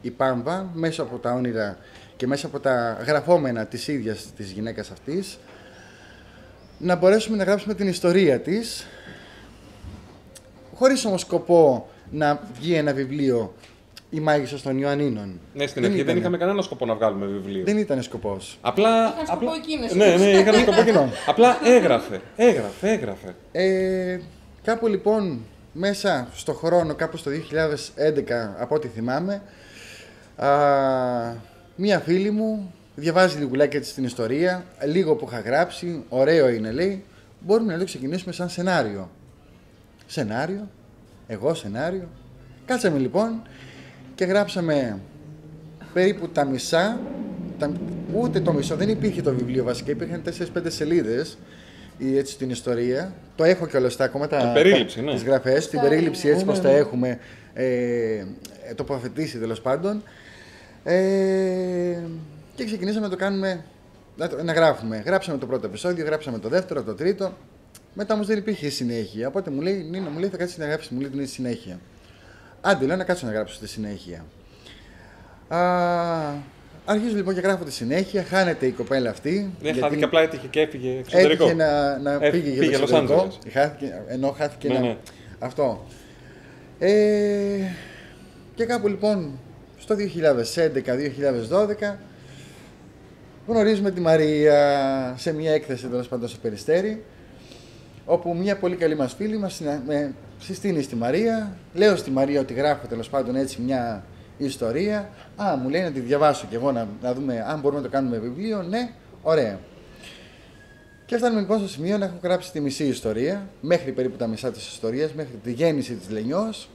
η Πάμπα μέσα από τα όνειρα και μέσα από τα γραφόμενα της ίδιας της γυναίκας αυτής να μπορέσουμε να γράψουμε την ιστορία της χωρίς όμως σκοπό να βγει ένα βιβλίο «Η Μάγισσα των Ιωαννίνων». Ναι, στην αρχή δεν ήτανε. είχαμε κανένα σκοπό να βγάλουμε βιβλίο. Δεν ήταν σκοπός. Απλά. Είχαν σκοπό απλά... εκείνες Ναι, όμως. ναι, είχαν σκοπό εκείνο. Απλά έγραφε, έγραφε, έγραφε. Ε, κάπου λοιπόν μέσα στο χρόνο, κάπου στο 2011 από ό,τι θυμάμαι, α, μία φίλη μου διαβάζει λιγουλάκι έτσι την ιστορία, λίγο που είχα γράψει, ωραίο είναι λέει, μπορούμε να το ξεκινήσουμε σαν σενάριο. Σενάριο, εγώ σενάριο. Κάτσαμε λοιπόν και γράψαμε περίπου τα μισά, τα, ούτε το μισό, δεν υπήρχε το βιβλίο βασικά, υπήρχαν 4-5 σελίδες η, έτσι την ιστορία. Το έχω και όλα στα ακόμα τα, Την περίληψη, τα, ναι. τις γραφές, την Στα- περίληψη έτσι ναι, πως ναι, τα ναι. έχουμε ε, τοποθετήσει τέλος πάντων. Ε, και ξεκινήσαμε να το κάνουμε, να, το- να γράφουμε. Γράψαμε το πρώτο επεισόδιο, γράψαμε το δεύτερο, το τρίτο. Μετά όμως δεν υπήρχε συνέχεια. Οπότε μου λέει, Νίνο, μου λέει θα κάτσεις να γράψεις, μου λέει την συνέχεια. Άντε, λέω να κάτσω να γράψω τη συνέχεια. Α, αρχίζω λοιπόν και γράφω τη συνέχεια. Χάνεται η κοπέλα αυτή. Δεν χάθηκε, απλά έτυχε και έφυγε εξωτερικό. Έτυχε να, να Ε, πήγε για πήγε το Los εξωτερικό. Angeles. Χάθηκε, ενώ χάθηκε Ναι, να... ναι. Αυτό. Ε, και κάπου λοιπόν στο 2011-2012 γνωρίζουμε τη Μαρία σε μια έκθεση τέλος πάντων στο Περιστέρι όπου μια πολύ καλή μας φίλη μας συνα- με συστήνει στη Μαρία, λέω στη Μαρία ότι γράφω τέλος πάντων έτσι μια ιστορία, α, μου λέει να τη διαβάσω κι εγώ να, να δούμε αν μπορούμε να το κάνουμε βιβλίο, ναι, ωραία. Και φτάνουμε λοιπόν στο σημείο να έχω γράψει τη μισή ιστορία, μέχρι περίπου τα μισά της ιστορίας, μέχρι τη γέννηση της Λενιός,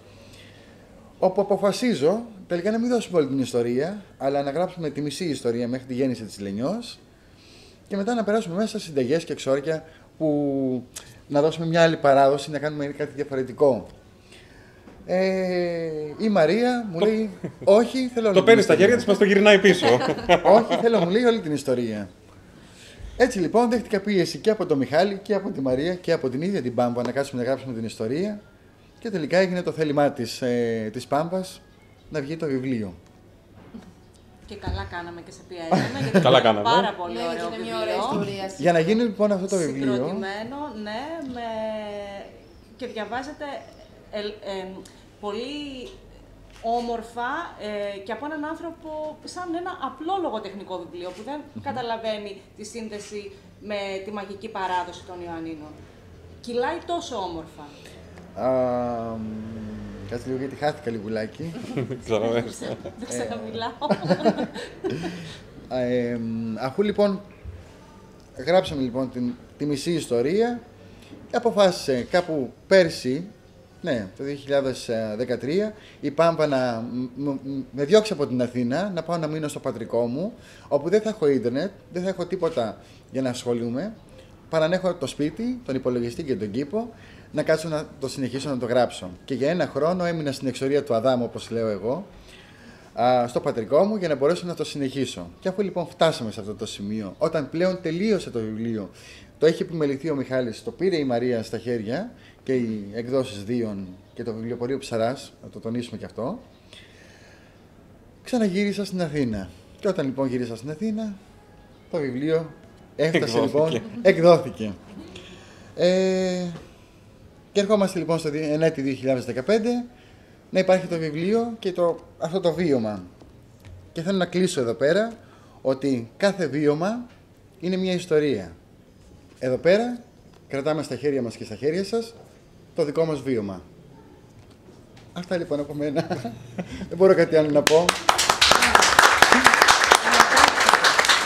όπου αποφασίζω τελικά να μην δώσουμε όλη την ιστορία, αλλά να γράψουμε τη μισή ιστορία μέχρι τη γέννηση της Λενιός και μετά να περάσουμε μέσα συνταγές και εξόρκια που να δώσουμε μια άλλη παράδοση, να κάνουμε κάτι διαφορετικό. Ε, η Μαρία μου λέει, όχι, θέλω όλη Το την παίρνεις στα ιστορία». χέρια της, μας το γυρνάει πίσω. Όχι, θέλω μου λέει όλη την ιστορία. Έτσι λοιπόν δέχτηκα πίεση και από τον Μιχάλη και από τη Μαρία και από την ίδια την Πάμπα να κάτσουμε να γράψουμε την ιστορία και τελικά έγινε το θέλημά της, ε, της Πάμπας να βγει το βιβλίο. Και καλά κάναμε και σε πιέσαμε, γιατί Καλά είναι κάναμε. πάρα πολύ Ναι, ωραίο είναι μια ωραία βιβλίο. ιστορία. Για να γίνει λοιπόν αυτό το βιβλίο, Συγκροτημένο, ναι, με... και διαβάζεται ελ- ε, πολύ όμορφα ε, και από έναν άνθρωπο σαν ένα απλό λογοτεχνικό βιβλίο που δεν καταλαβαίνει τη σύνδεση με τη μαγική παράδοση των Ιωαννίνων. Κυλάει τόσο όμορφα. α, μ, κάτσε λίγο γιατί χάθηκα λιγουλάκι. Καταλαβαίνεις. Δεν ξαναμιλάω. Ε, μ, αφού λοιπόν γράψαμε λοιπόν την, τη μισή ιστορία, αποφάσισε κάπου πέρσι, ναι, το 2013, η Πάμπα να μ- μ- με διώξει από την Αθήνα, να πάω να μείνω στο πατρικό μου, όπου δεν θα έχω ίντερνετ, δεν θα έχω τίποτα για να ασχολούμαι, παρά να έχω το σπίτι, τον υπολογιστή και τον κήπο, να κάτσω να το συνεχίσω να το γράψω. Και για ένα χρόνο έμεινα στην εξορία του Αδάμου, όπως λέω εγώ, α, στο πατρικό μου για να μπορέσω να το συνεχίσω. Και αφού λοιπόν φτάσαμε σε αυτό το σημείο, όταν πλέον τελείωσε το βιβλίο, το έχει επιμεληθεί ο Μιχάλης, το πήρε η Μαρία στα χέρια και οι εκδόσεις Δίων και το βιβλιοπωλείο Ψαράς, να το τονίσουμε και αυτό, ξαναγύρισα στην Αθήνα. Και όταν λοιπόν γύρισα στην Αθήνα, το βιβλίο έφτασε Εκδόθηκε. λοιπόν, εκδόθηκε. Ε, και ερχόμαστε λοιπόν στο δι- ενέτη 2015 να υπάρχει το βιβλίο και το, αυτό το βίωμα. Και θέλω να κλείσω εδώ πέρα ότι κάθε βίωμα είναι μια ιστορία. Εδώ πέρα κρατάμε στα χέρια μας και στα χέρια σας το δικό μας βίωμα. Αυτά λοιπόν από μένα. Δεν μπορώ κάτι άλλο να πω.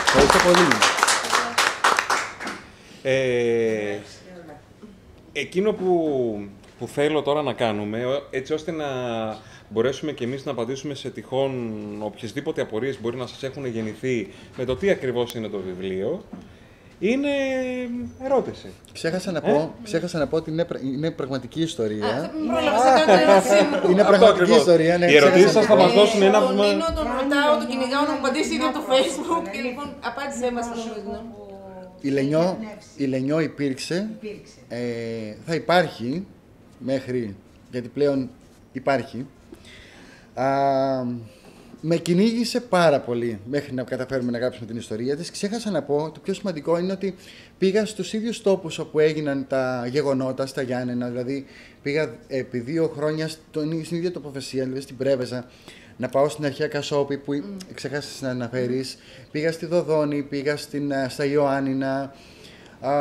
Ευχαριστώ πολύ. Ε, εκείνο που, που θέλω τώρα να κάνουμε, ο- έτσι ώστε να μπορέσουμε και εμείς να απαντήσουμε σε τυχόν οποιασδήποτε απορίες μπορεί να σας έχουν γεννηθεί με το τι ακριβώς είναι το βιβλίο, είναι ερώτηση. Ξέχασα να πω, ξέχασα να πω ότι είναι, πρα- είναι πραγματική ιστορία. Μην πρόλαβες να κάνω την ερώτησή μου. Είναι Αυτό πραγματική ακριβώς. ιστορία. Ναι, Οι ερωτήσεις ξέχασα σας να θα πω. μας δώσουν ένα Τον βήμα. Νίνο τον ρωτάω, τον κυνηγάω να μου απαντήσει ήδη από το facebook και λοιπόν απάντησέ μας στον Νίνο. Η Λενιό, η Λενιό υπήρξε, Υπήρξε. ε, θα υπάρχει μέχρι, γιατί πλέον υπάρχει. Α, με κυνήγησε πάρα πολύ μέχρι να καταφέρουμε να γράψουμε την ιστορία της. Ξέχασα να πω, το πιο σημαντικό είναι ότι πήγα στους ίδιους τόπους όπου έγιναν τα γεγονότα στα Γιάννενα. Δηλαδή πήγα επί δύο χρόνια στον, στην ίδια τοποθεσία, δηλαδή στην Πρέβεζα, να πάω στην αρχαία Κασόπη που mm. ξεχάσες να αναφέρεις. Πήγα στη Δοδόνη, πήγα στην, α, στα Ιωάννινα. Α,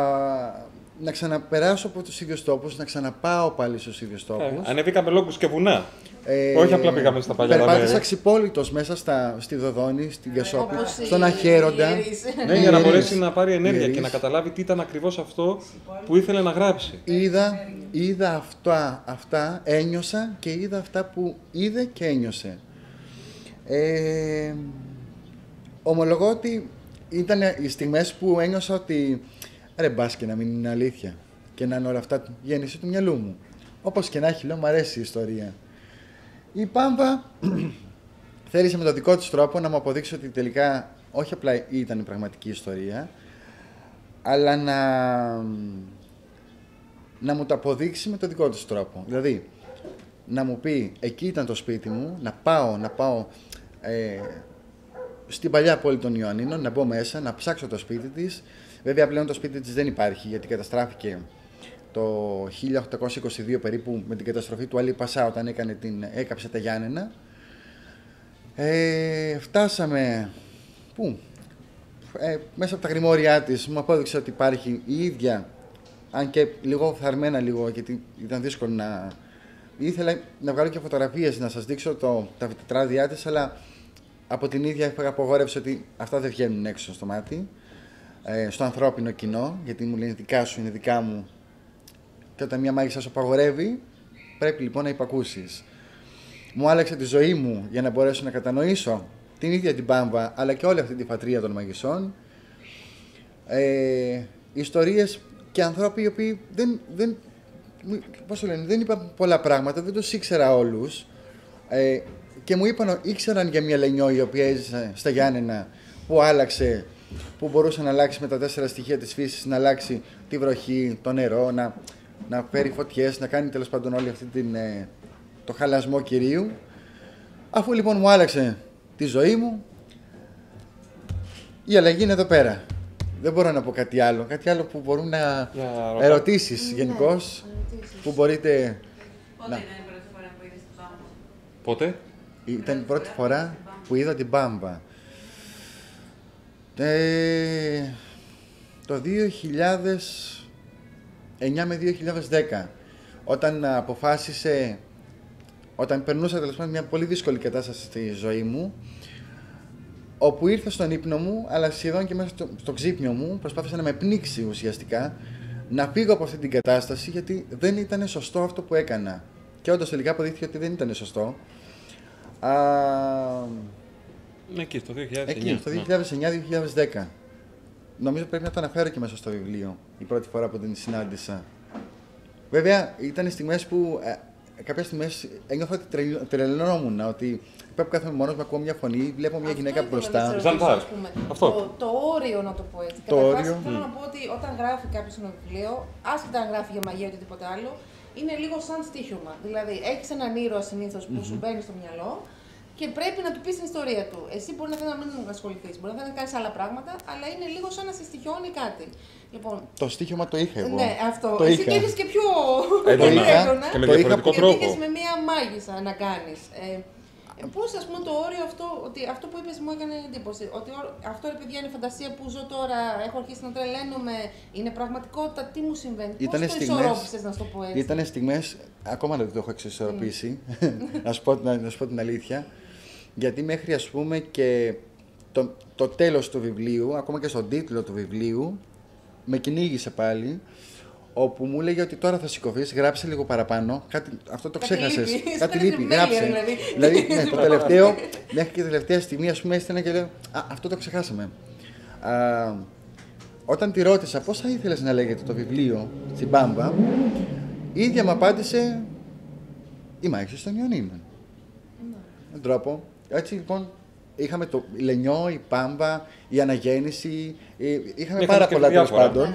να ξαναπεράσω από τους ίδιους τόπους, να ξαναπάω πάλι στους ίδιους Ε, τόπους. ανεβήκαμε λόγους και βουνά. Ε, Όχι απλά πήγαμε στα παλιά Περπάτησα μέρη. ξυπόλυτος μέσα στα, στη Δοδόνη, στην Κασόπη, Όπως οι στον Αχέροντα. ιερείς. Ναι, για να Ιερείς. μπορέσει να πάρει ενέργεια Ιερείς. και να καταλάβει τι ήταν ακριβώς αυτό που ήθελε να γράψει. Είδα, είδα αυτά, αυτά, ένιωσα και είδα αυτά που είδε και ένιωσε. Ε, ομολογώ ότι ήταν οι στιγμές που ένιωσα ότι ρε μπας και να μην είναι αλήθεια και να είναι όλα αυτά γέννηση του μυαλού μου. Όπως και να έχει, λέω, μου αρέσει η ιστορία. Η Πάμπα θέλησε με τον δικό της τρόπο να μου αποδείξει ότι τελικά όχι απλά ήταν η πραγματική ιστορία, αλλά να, να μου το αποδείξει με τον δικό της τρόπο. Δηλαδή, να μου πει, εκεί ήταν το σπίτι μου, να πάω, να πάω ε, στην παλιά πόλη των Ιωαννίνων, να μπω μέσα, να ψάξω το σπίτι της. Βέβαια, πλέον το σπίτι της δεν υπάρχει, γιατί καταστράφηκε το 1822 περίπου με την καταστροφή του Αλή Πασά όταν έκανε την, έκαψε τα Γιάννενα. Ε, φτάσαμε, πού, ε, μέσα από τα γρημόρια της μου απόδειξε ότι υπάρχει η ίδια αν και λίγο θαρμένα λίγο, γιατί ήταν δύσκολο να... Ήθελα να βγάλω και φωτογραφίες, να σας δείξω το, τα τετράδια της, αλλά από την ίδια έφαγα απογόρευση ότι αυτά δεν βγαίνουν έξω στο μάτι, ε, στο ανθρώπινο κοινό, γιατί μου λένε δικά σου, είναι δικά μου. Και όταν μια μάγισσα σου απαγορεύει, πρέπει λοιπόν να υπακούσεις. Μου άλλαξε τη ζωή μου για να μπορέσω να κατανοήσω την ίδια την Πάμβα, αλλά και όλη αυτή τη φατρία των μαγισσών. Ε, ιστορίες και ανθρώποι οι οποίοι δεν, δεν, πώς το λένε, δεν είπαν πολλά πράγματα, δεν τους ήξερα όλους. Ε, και μου είπαν, ήξεραν για μια Λενιό η οποία έζησε στα Γιάννενα, που άλλαξε, που μπορούσε να αλλάξει με τα τέσσερα στοιχεία της φύσης, να αλλάξει τη βροχή, το νερό, να, να φέρει φωτιές, να κάνει τέλος πάντων όλη αυτή την, ε, το χαλασμό κυρίου. Αφού λοιπόν μου άλλαξε τη ζωή μου, η αλλαγή είναι εδώ πέρα. Δεν μπορώ να πω κάτι άλλο. Κάτι άλλο που μπορούν να... Για ρωτά. Ερωτήσεις Ναι, γενικώς ερωτήσεις. που μπορείτε... Πότε Να. ήταν η πρώτη φορά που είδες την Πάμπα. Πότε; Ήταν η πρώτη φορά που είδα την Μπάμπα. Ε, το 2009 με 2010 όταν αποφάσισε όταν περνούσα τέλος πάντων μια πολύ δύσκολη κατάσταση στη ζωή μου όπου ήρθα στον ύπνο μου αλλά σχεδόν και μέσα στο, στο ξύπνιο μου προσπάθησε να με πνίξει ουσιαστικά να φύγω από αυτή την κατάσταση γιατί δεν ήταν σωστό αυτό που έκανα και όντως τελικά αποδείχθηκε ότι δεν ήταν σωστό Α, Ναι, εκεί, στο 2009. Εκεί, στο Ναι. 2009-2010. Νομίζω πρέπει να το αναφέρω και μέσα στο βιβλίο, η πρώτη φορά που την συνάντησα. Βέβαια, ήταν στιγμές που ε, κάποιες στιγμές ένιωθα ότι τρελ- τρελαινόμουν, ότι πρέπει κάθομαι μόνος μου, ακούω μια φωνή, βλέπω μια Αυτό γυναίκα ήθελα να σε μπροστά. ρωτήσω, Ζαντάρ. ας πούμε. Αυτό. Το, το όριο, να το πω έτσι. Το Καταρχάς, όριο. Θέλω να πω ότι όταν γράφει κάποιος ένα βιβλίο, άσχετα αν γράφει για μαγεία ή οτιδήποτε άλλο, είναι λίγο σαν στοίχημα. Δηλαδή, έχεις έναν ήρωα συνήθως που σου μπαίνει στο μυαλό και πρέπει να του πεις την ιστορία του. Εσύ μπορεί να θέλει να μην ασχοληθείς, μπορεί να θέλει να κάνεις άλλα πράγματα, αλλά είναι λίγο σαν να σε στοιχειώνει κάτι. Λοιπόν, Το στοίχημα το είχα εγώ. ναι, αυτό. Το Εσύ είχα. το είχες και πιο Έντονα. έντονα. Και με Το είχα διαφορετικό Γιατί τρόπο. είχες με μία μάγισσα να κάνεις. Ε, Πώς, ας πούμε, το όριο αυτό, ότι αυτό που είπες μου έκανε εντύπωση. Ότι ο- αυτό ρε παιδιά είναι φαντασία που ζω τώρα, έχω αρχίσει να τρελαίνομαι, είναι πραγματικότητα, τι μου συμβαίνει. Πώς Ήτανε το στιγμές- ισορρόπησες, να σου το πω έτσι; Ήταν στιγμές, ακόμα δεν το έχω εξισορροπήσει, να, σου πω, να, να σου πω την αλήθεια, γιατί μέχρι ας πούμε και το, το τέλος του βιβλίου, ακόμα και στον τίτλο του βιβλίου, με κυνήγησε πάλι, όπου μου έλεγε ότι τώρα θα σηκωθείς, γράψε λίγο παραπάνω. Κάτι, αυτό το Κάτι ξέχασες. λείπει. Κάτι Σου λείπει, έκανε γράψε. τριμέλια, δηλαδή. δηλαδή ναι, το τελευταίο, μέχρι και τελευταία στιγμή, ας πούμε, έστειλα και λέω Α, αυτό το ξεχάσαμε. Α, όταν τη ρώτησα πώς θα ήθελες να λέγεται το βιβλίο στην Μπάμπα, η ίδια μου απάντησε Η μάχη των Ιωνίνων. Με τον τρόπο. Έτσι λοιπόν είχαμε το Λενιό, η Πάμπα, η Αναγέννηση. ε, Είχαμε Είχαμε πάρα και πολλά τέλος διάφορα. πάντων.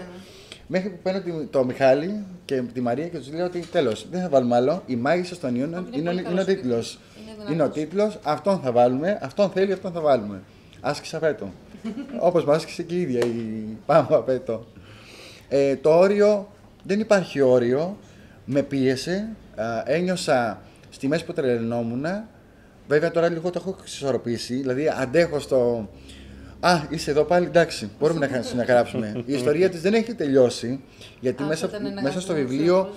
Ναι, ναι. Μέχρι που παίρνω τη- το Μιχάλη και τη Μαρία και τους λέω ότι τέλος, δεν θα βάλουμε άλλο. Η μάγισσα των Ιωνίων Όχι, είναι είναι, πολύ είναι, ο καλός τίτλος. τίτλος. Είναι Είναι ο δυνατός. τίτλος, αυτόν θα βάλουμε. Αυτόν θέλει, αυτόν θα βάλουμε. Άσκησα πέτο. Όπως μας άσκησε και η ίδια η Πάμπα πέτο. Ε, το όριο, δεν υπάρχει όριο. Με πίεσε. Α, ένιωσα στη μέση που τρελαινόμουν. Βέβαια τώρα λίγο το έχω εξισορροπήσει. Δηλαδή αντέχω στο. Α, είσαι εδώ πάλι, εντάξει, μπορούμε να, χα- να γράψουμε. Η ιστορία της δεν έχει τελειώσει, γιατί Αυτό μέσα, ήταν ένα μέσα στο αγαπημένο βιβλίο μου.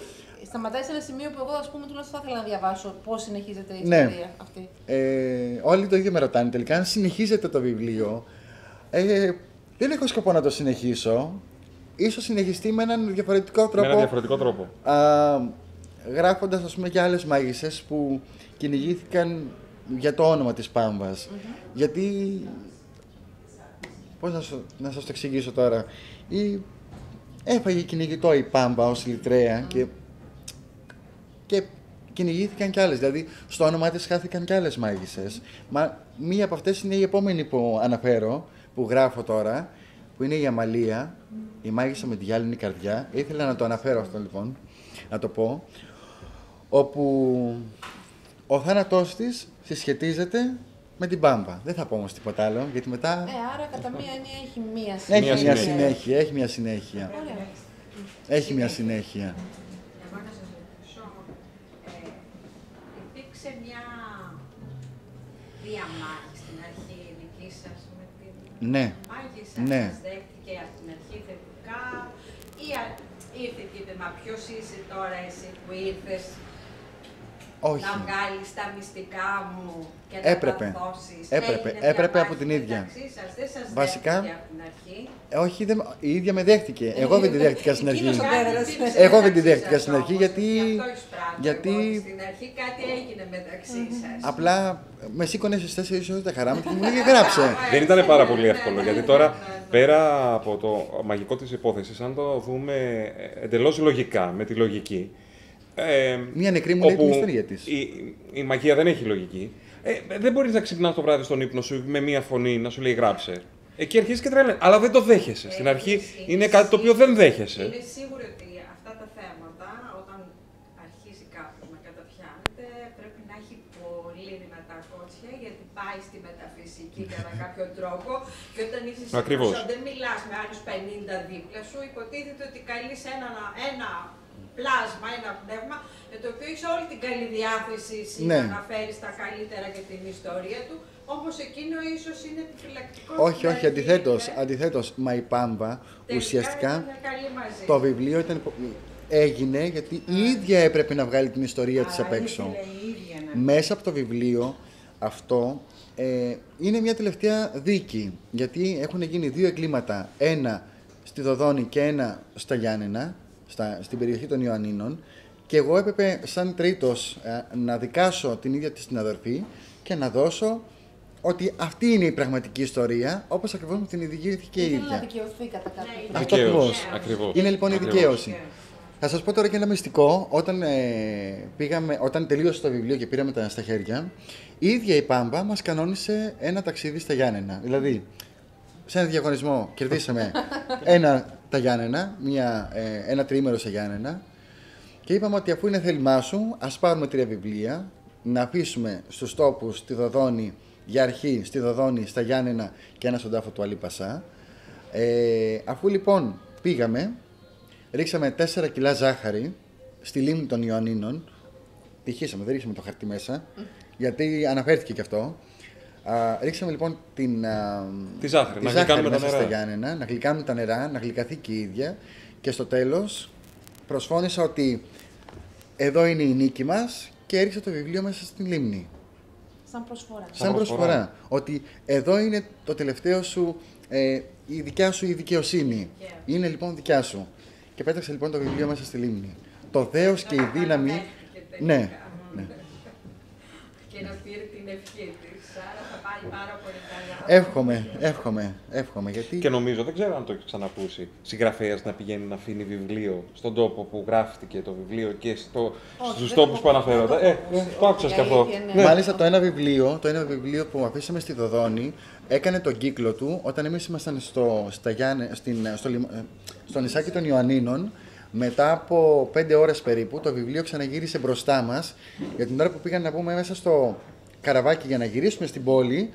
Σταματάει σε ένα σημείο που εγώ, ας πούμε, τουλάχιστον θα ήθελα να διαβάσω πώς συνεχίζεται η Ναι. ιστορία αυτή. Ε, όλοι το ίδιο με ρωτάνε τελικά. Αν συνεχίζετε το βιβλίο, ε, δεν έχω σκοπό να το συνεχίσω. Ίσως συνεχιστεί με έναν διαφορετικό Με τρόπο. έναν διαφορετικό τρόπο. Α, γράφοντας, ας πούμε, και άλλες μάγισσες που κυνηγήθηκαν για το όνομα της παμβας Γιατί... Πώς να, σου, να σας το εξηγήσω τώρα. Η, έφαγε κυνηγητό η Πάμπα ως λιτρέα και, και κυνηγήθηκαν κι άλλες. Δηλαδή, στο όνομά της χάθηκαν κι άλλες μάγισσες. Μα μία από αυτές είναι η επόμενη που αναφέρω, που γράφω τώρα, που είναι η Αμαλία, η μάγισσα με τη γυάλινη καρδιά. Ήθελα να το αναφέρω αυτό λοιπόν, να το πω. Όπου ο θάνατός της συσχετίζεται με την Πάμπα. Δεν θα πω όμως τίποτα άλλο, γιατί μετά Ε, άρα κατά μία έννοια έχει μία έχει συνέχεια. μια συνέχεια. συνέχεια. Έχει μια συνέχεια. Ωραία. Έχει μια συνέχεια. Εγώ να σας ρωτήσω, ε, υπήρξε μια διαμάχη στην αρχή δική σας με την Ναι. μάγισσα. Ναι. Σας δέχτηκε από την αρχή θετικά Ή α- ήρθε και είπε, μα ποιος είσαι τώρα εσύ που ήρθες Όχι. να βγάλεις τα μυστικά μου και να Έπρεπε. τα δώσεις. Έπρεπε. Έγινε μια Έπρεπε από μάχη την ίδια. μεταξύ σας, δεν σας Βασικά- δέχτηκε από την αρχή. Ε, Όχι, δεν, η ίδια με δέχτηκε. Εγώ δεν τη δέχτηκα στην αρχή. Εκείνος ο Κάτι πέρας. υπήρξε Εγώ δεν τη μεταξύ δέχτηκα σας στην αρχή, όμως, γιατί- γι' αυτό εισπράττω γιατί- εγώ. Στην αρχή κάτι έγινε μεταξύ σας. Απλά με σήκωνε στι 4 ώρε τα χαρά μου και μου λέγε γράψε. Δεν ήταν πάρα πολύ Ναι, εύκολο, ναι, γιατί ναι, τώρα ναι, ναι. πέρα από το μαγικό της υπόθεσης, αν το δούμε εντελώς λογικά, με τη λογική, ε, Μία νεκρή μου λέει όπου την ιστορία της. Η, η μαγεία δεν έχει λογική. Ε, δεν μπορείς να ξυπνάς το βράδυ στον ύπνο σου με μία φωνή να σου λέει γράψε. Εκεί αρχίζεις και τρέλα. Αλλά δεν το δέχεσαι. Στην αρχή Έχεις- είναι κάτι το οποίο δεν δέχεσαι. Είναι σίγουρο ότι αυτά τα θέματα, όταν αρχίσει κάποιος να καταπιάνεται, πρέπει να έχει πολύ δυνατά κότσια, γιατί πάει στη μεταφυσική κατά κάποιο τρόπο. Και όταν είσαι σε Ακριβώς. προσώ- δεν μιλάς με άλλους 50 δίπλα σου, υποτίθεται ότι καλείς ένα, ένα πλάσμα, ένα πνεύμα, με το οποίο έχεις όλη την καλή διάθεση εσύ Ναι. να αναφέρεις τα καλύτερα και την ιστορία του. Όμω εκείνο ίσως είναι επιφυλακτικό. όχι, στην όχι, αρχή, αντιθέτως. ε. Αντιθέτως, μα η Πάμπα Τελικά ουσιαστικά ήταν καλή μαζί. το βιβλίο ήταν, έγινε γιατί η ίδια έπρεπε να βγάλει την ιστορία της απ' έξω. Μέσα από το βιβλίο αυτό ε, είναι μια τελευταία δίκη. Γιατί έχουν γίνει δύο εγκλήματα. Ένα στη Δοδόνη και ένα στα Γιάννενα, στα, στην περιοχή των Ιωαννίνων. Και εγώ έπρεπε σαν τρίτος ε, να δικάσω την ίδια της την αδερφή και να δώσω ότι αυτή είναι η πραγματική ιστορία, όπως ακριβώς μου την ειδικήθηκε και η Ήθελε να ίδια. δικαιωθεί κατά κάποιο Ναι, τρόπο. Αυτό Δικαίως, ακριβώς. ακριβώς. Είναι λοιπόν η Ακριβώς. δικαίωση. Θα σας πω τώρα και ένα μυστικό. Όταν, ε, πήγαμε, όταν τελείωσε το βιβλίο και πήραμε τα στα χέρια, η ίδια η Πάμπα μας κανόνισε ένα ταξίδι στα Γιάννενα. Δηλαδή, σε ένα διαγωνισμό κερδίσαμε ένα τα Γιάννενα, μια, ε, ένα τριήμερο σε Γιάννενα και είπαμε ότι αφού είναι θέλημά σου, ας πάρουμε τρία βιβλία, να αφήσουμε στους τόπους τη Δοδόνη για αρχή, στη Δοδόνη, στα Γιάννενα και ένα στον τάφο του Αλή Πασά. Ε, αφού λοιπόν πήγαμε, ρίξαμε 4 κιλά ζάχαρη στη λίμνη των Ιωαννίνων. Τυχήσαμε, δεν ρίξαμε το χαρτί μέσα, γιατί αναφέρθηκε και αυτό. Α, ρίξαμε λοιπόν την, α, Τη ζάχαρη, τη να ζάχαρη γλυκάνουμε τα μέσα στα νερά. Γιάννενα, να γλυκάνουμε τα νερά, να γλυκαθεί και η ίδια. Και στο τέλος προσφώνησα ότι εδώ είναι η νίκη μας και έριξα το βιβλίο μέσα στην λίμνη. Σαν προσφορά. Σαν προσφορά. προσφορά. Ότι εδώ είναι το τελευταίο σου, ε, η δικιά σου η δικαιοσύνη. Είναι λοιπόν δικιά σου. Και πέταξε λοιπόν το βιβλίο μέσα στη λίμνη. Το δέος και η δύναμη. Αναφέρθηκε τελικά. Ναι, ναι. Και να πήρε την ευχή της. Άρα θα πάει πάρα πολύ καλά. Εύχομαι, εύχομαι, εύχομαι. Γιατί Και νομίζω, δεν ξέρω αν το έχει ξανακούσει, συγγραφέας να πηγαίνει να αφήνει βιβλίο στον τόπο που γράφτηκε το βιβλίο και στο, Όχι, στους δεν τόπους έχω- που αναφέρονται. δεν Ε, έχω ακούσει. το άκουσες Η κι αυτό. αλήθεια, ναι. Μάλιστα το ένα βιβλίο, το ένα βιβλίο που αφήσαμε στη Δοδόνη έκανε τον κύκλο του όταν εμείς ήμασταν στο, στα Γιάννε, στην, στο, λιμα- ε, στο νησάκι των Ιωαννίνων. Μετά από πέντε ώρες περίπου το βιβλίο ξαναγύρισε μπροστά μας για την ώρα που πήγαν να πούμε μέσα στο καραβάκι για να γυρίσουμε στην πόλη.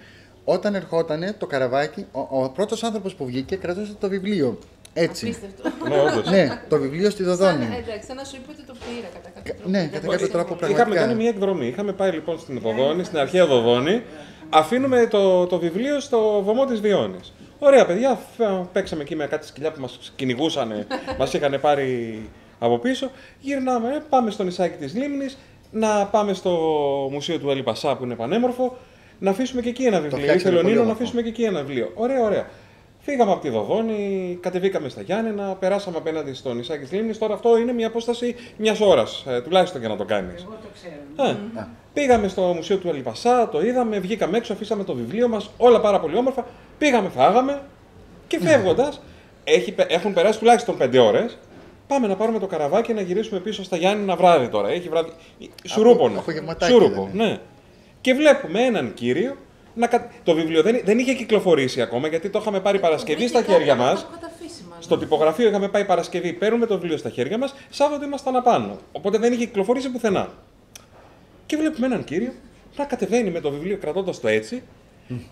Όταν ερχότανε το καραβάκι, ο, ο πρώτος άνθρωπος που βγήκε κρατούσε το βιβλίο. Έτσι. Απίστευτο. Ναι, όντως. ναι, το βιβλίο στη Δοδόνη. Σαν, εντάξει, σαν να σου είπε ότι το πήρα κατά κάποιο Κα- τρόπο. ναι, Δεν κατά μπορούσα κάποιο να τρόπο το βρω. Είχαμε πραγματικά. κάνει μια εκδρομή. Είχαμε πάει λοιπόν στην Δοδόνη, στην αρχαία Δοδόνη. Αφήνουμε το, το βιβλίο στο βωμό της Διόνη. Ωραία, παιδιά, φ- παίξαμε εκεί με κάτι σκυλιά που μας κυνηγούσαν, μας είχαν πάρει από πίσω. Γυρνάμε, ε, πάμε στο νησάκι της Λίμνης, να πάμε στο μουσείο του Ελιπασά που είναι πανέμορφο, να αφήσουμε και εκεί ένα βιβλίο. φτιάξανε Ήθελε ο πολύ Νίνο να όμορφο. αφήσουμε και εκεί ένα βιβλίο. Ωραία, ωραία. Φύγαμε από τη Δοδόνη, κατεβήκαμε στα Γιάννενα, περάσαμε απέναντι στο νησάκι τη Λίμνης. Τώρα αυτό είναι μια απόσταση μιας ώρας, τουλάχιστον για να το κάνεις. Εγώ το ξέρω. Ε, πήγαμε στο μουσείο του Αλιπασά, το είδαμε, βγήκαμε έξω, αφήσαμε το βιβλίο μας, όλα πάρα πολύ όμορφα. Πήγαμε, φάγαμε και φεύγοντας, έχουν περάσει τουλάχιστον 5 ώρες. Πάμε να πάρουμε το καραβάκι και να γυρίσουμε πίσω στα Γιάννηνα βράδυ τώρα. Έχει βράδυ. Σουρούπονο. απογευματάκι Σούρουπο, δηλαδή. ναι. Και βλέπουμε έναν κύριο. Να κα... Το βιβλίο δεν, δεν είχε κυκλοφορήσει ακόμα γιατί το είχαμε πάρει Παρασκευή στα Βρήκε χέρια κάτι να μα. το καταφύσει, μάλλον. Στο τυπογραφείο είχαμε πάει Παρασκευή, παίρνουμε το βιβλίο στα χέρια μας, Σάββατο ήμασταν απάνω. Οπότε δεν είχε κυκλοφορήσει πουθενά. Και βλέπουμε έναν κύριο να κατεβαίνει με το βιβλίο κρατώντας το έτσι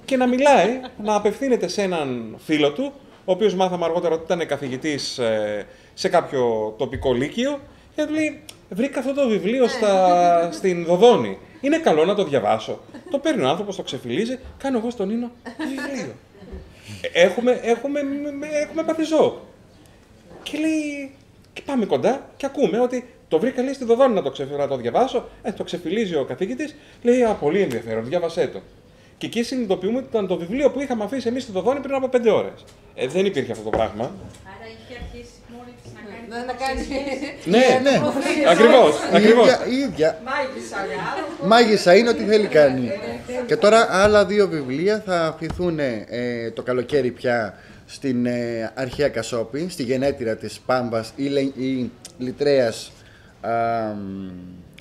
και να μιλάει, να απευθύνεται σε έναν φίλο του, ο οποίος μάθαμε αργότερα ότι ήταν καθηγητής σε κάποιο τοπικό λύκειο, και του λέει: Βρήκα αυτό το βιβλίο στα, στην Δοδόνη. Είναι καλό να το διαβάσω. το παίρνει ο άνθρωπος, το ξεφυλίζει, κάνω εγώ στον Ίνο βιβλίο. Ε, έχουμε, έχουμε, έχουμε πάθει ζώο. Και λέει, και πάμε κοντά και ακούμε ότι το βρήκα λέει στη Δοδόνη να το, ξεφ... να το διαβάσω. Ε, το ξεφυλίζει ο καθηγητής. Λέει, Α, πολύ ενδιαφέρον, διάβασέ το. Και εκεί συνειδητοποιούμε ότι ήταν το βιβλίο που είχαμε αφήσει εμείς στη Δοδόνη πριν από πέντε ώρες. Ε, δεν υπήρχε αυτό το πράγμα. Άρα είχε αρχίσει μόνη της να κάνει Δεν να κάνει. Ναι, ναι. Ακριβώς. Η Ακριβώς. ίδια, η ίδια Μάγισσα γάρο. μάγισσα είναι ό,τι θέλει κάνει. Και τώρα άλλα δύο βιβλία θα αφηθούν ε, το καλοκαίρι πια στην ε, αρχαία Κασόπη, στη γενέτειρα της Πάμπας ή, Λε- ή Λιτρέας α, μ,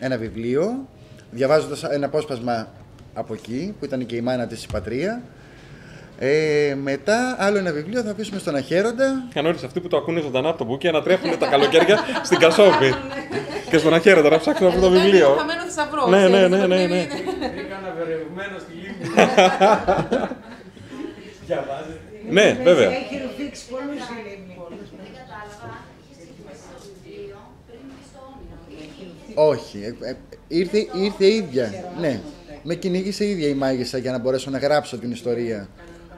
ένα βιβλίο, διαβάζοντας ένα απόσπασμα από εκεί, που ήταν και η μάνα της η πατρία. Ε, μετά άλλο ένα βιβλίο θα αφήσουμε στον Αχέροντα. Είχαν όρίσει αυτοί που το ακούνε ζωντανά από το μπουκί να τρέχουν τα καλοκαίρια στην Κασόπη. και στον Αχαίρετα να ψάξουν αυτό το βιβλίο. Το χαμένο θησαυρό. Ναι, ναι, ξέρεις, ναι, το ναι, παιχνίδι ναι. είναι. Βρήκα ένα βερευμένο στη λίμνη. Διαβάζετε. Ναι, βέβαια. Έχει ρουφήξει πολλούς η λίμνη. Δεν κατάλαβα αν είχε ξεκινήσει το βιβλίο πριν μπει στο όνειρο. Όχι, ε, ε, ήρθε, ήρθε η ίδια. Ναι, με κυνήγησε η ίδια η μάγισσα για να μπορέσω να γράψω την ιστορία.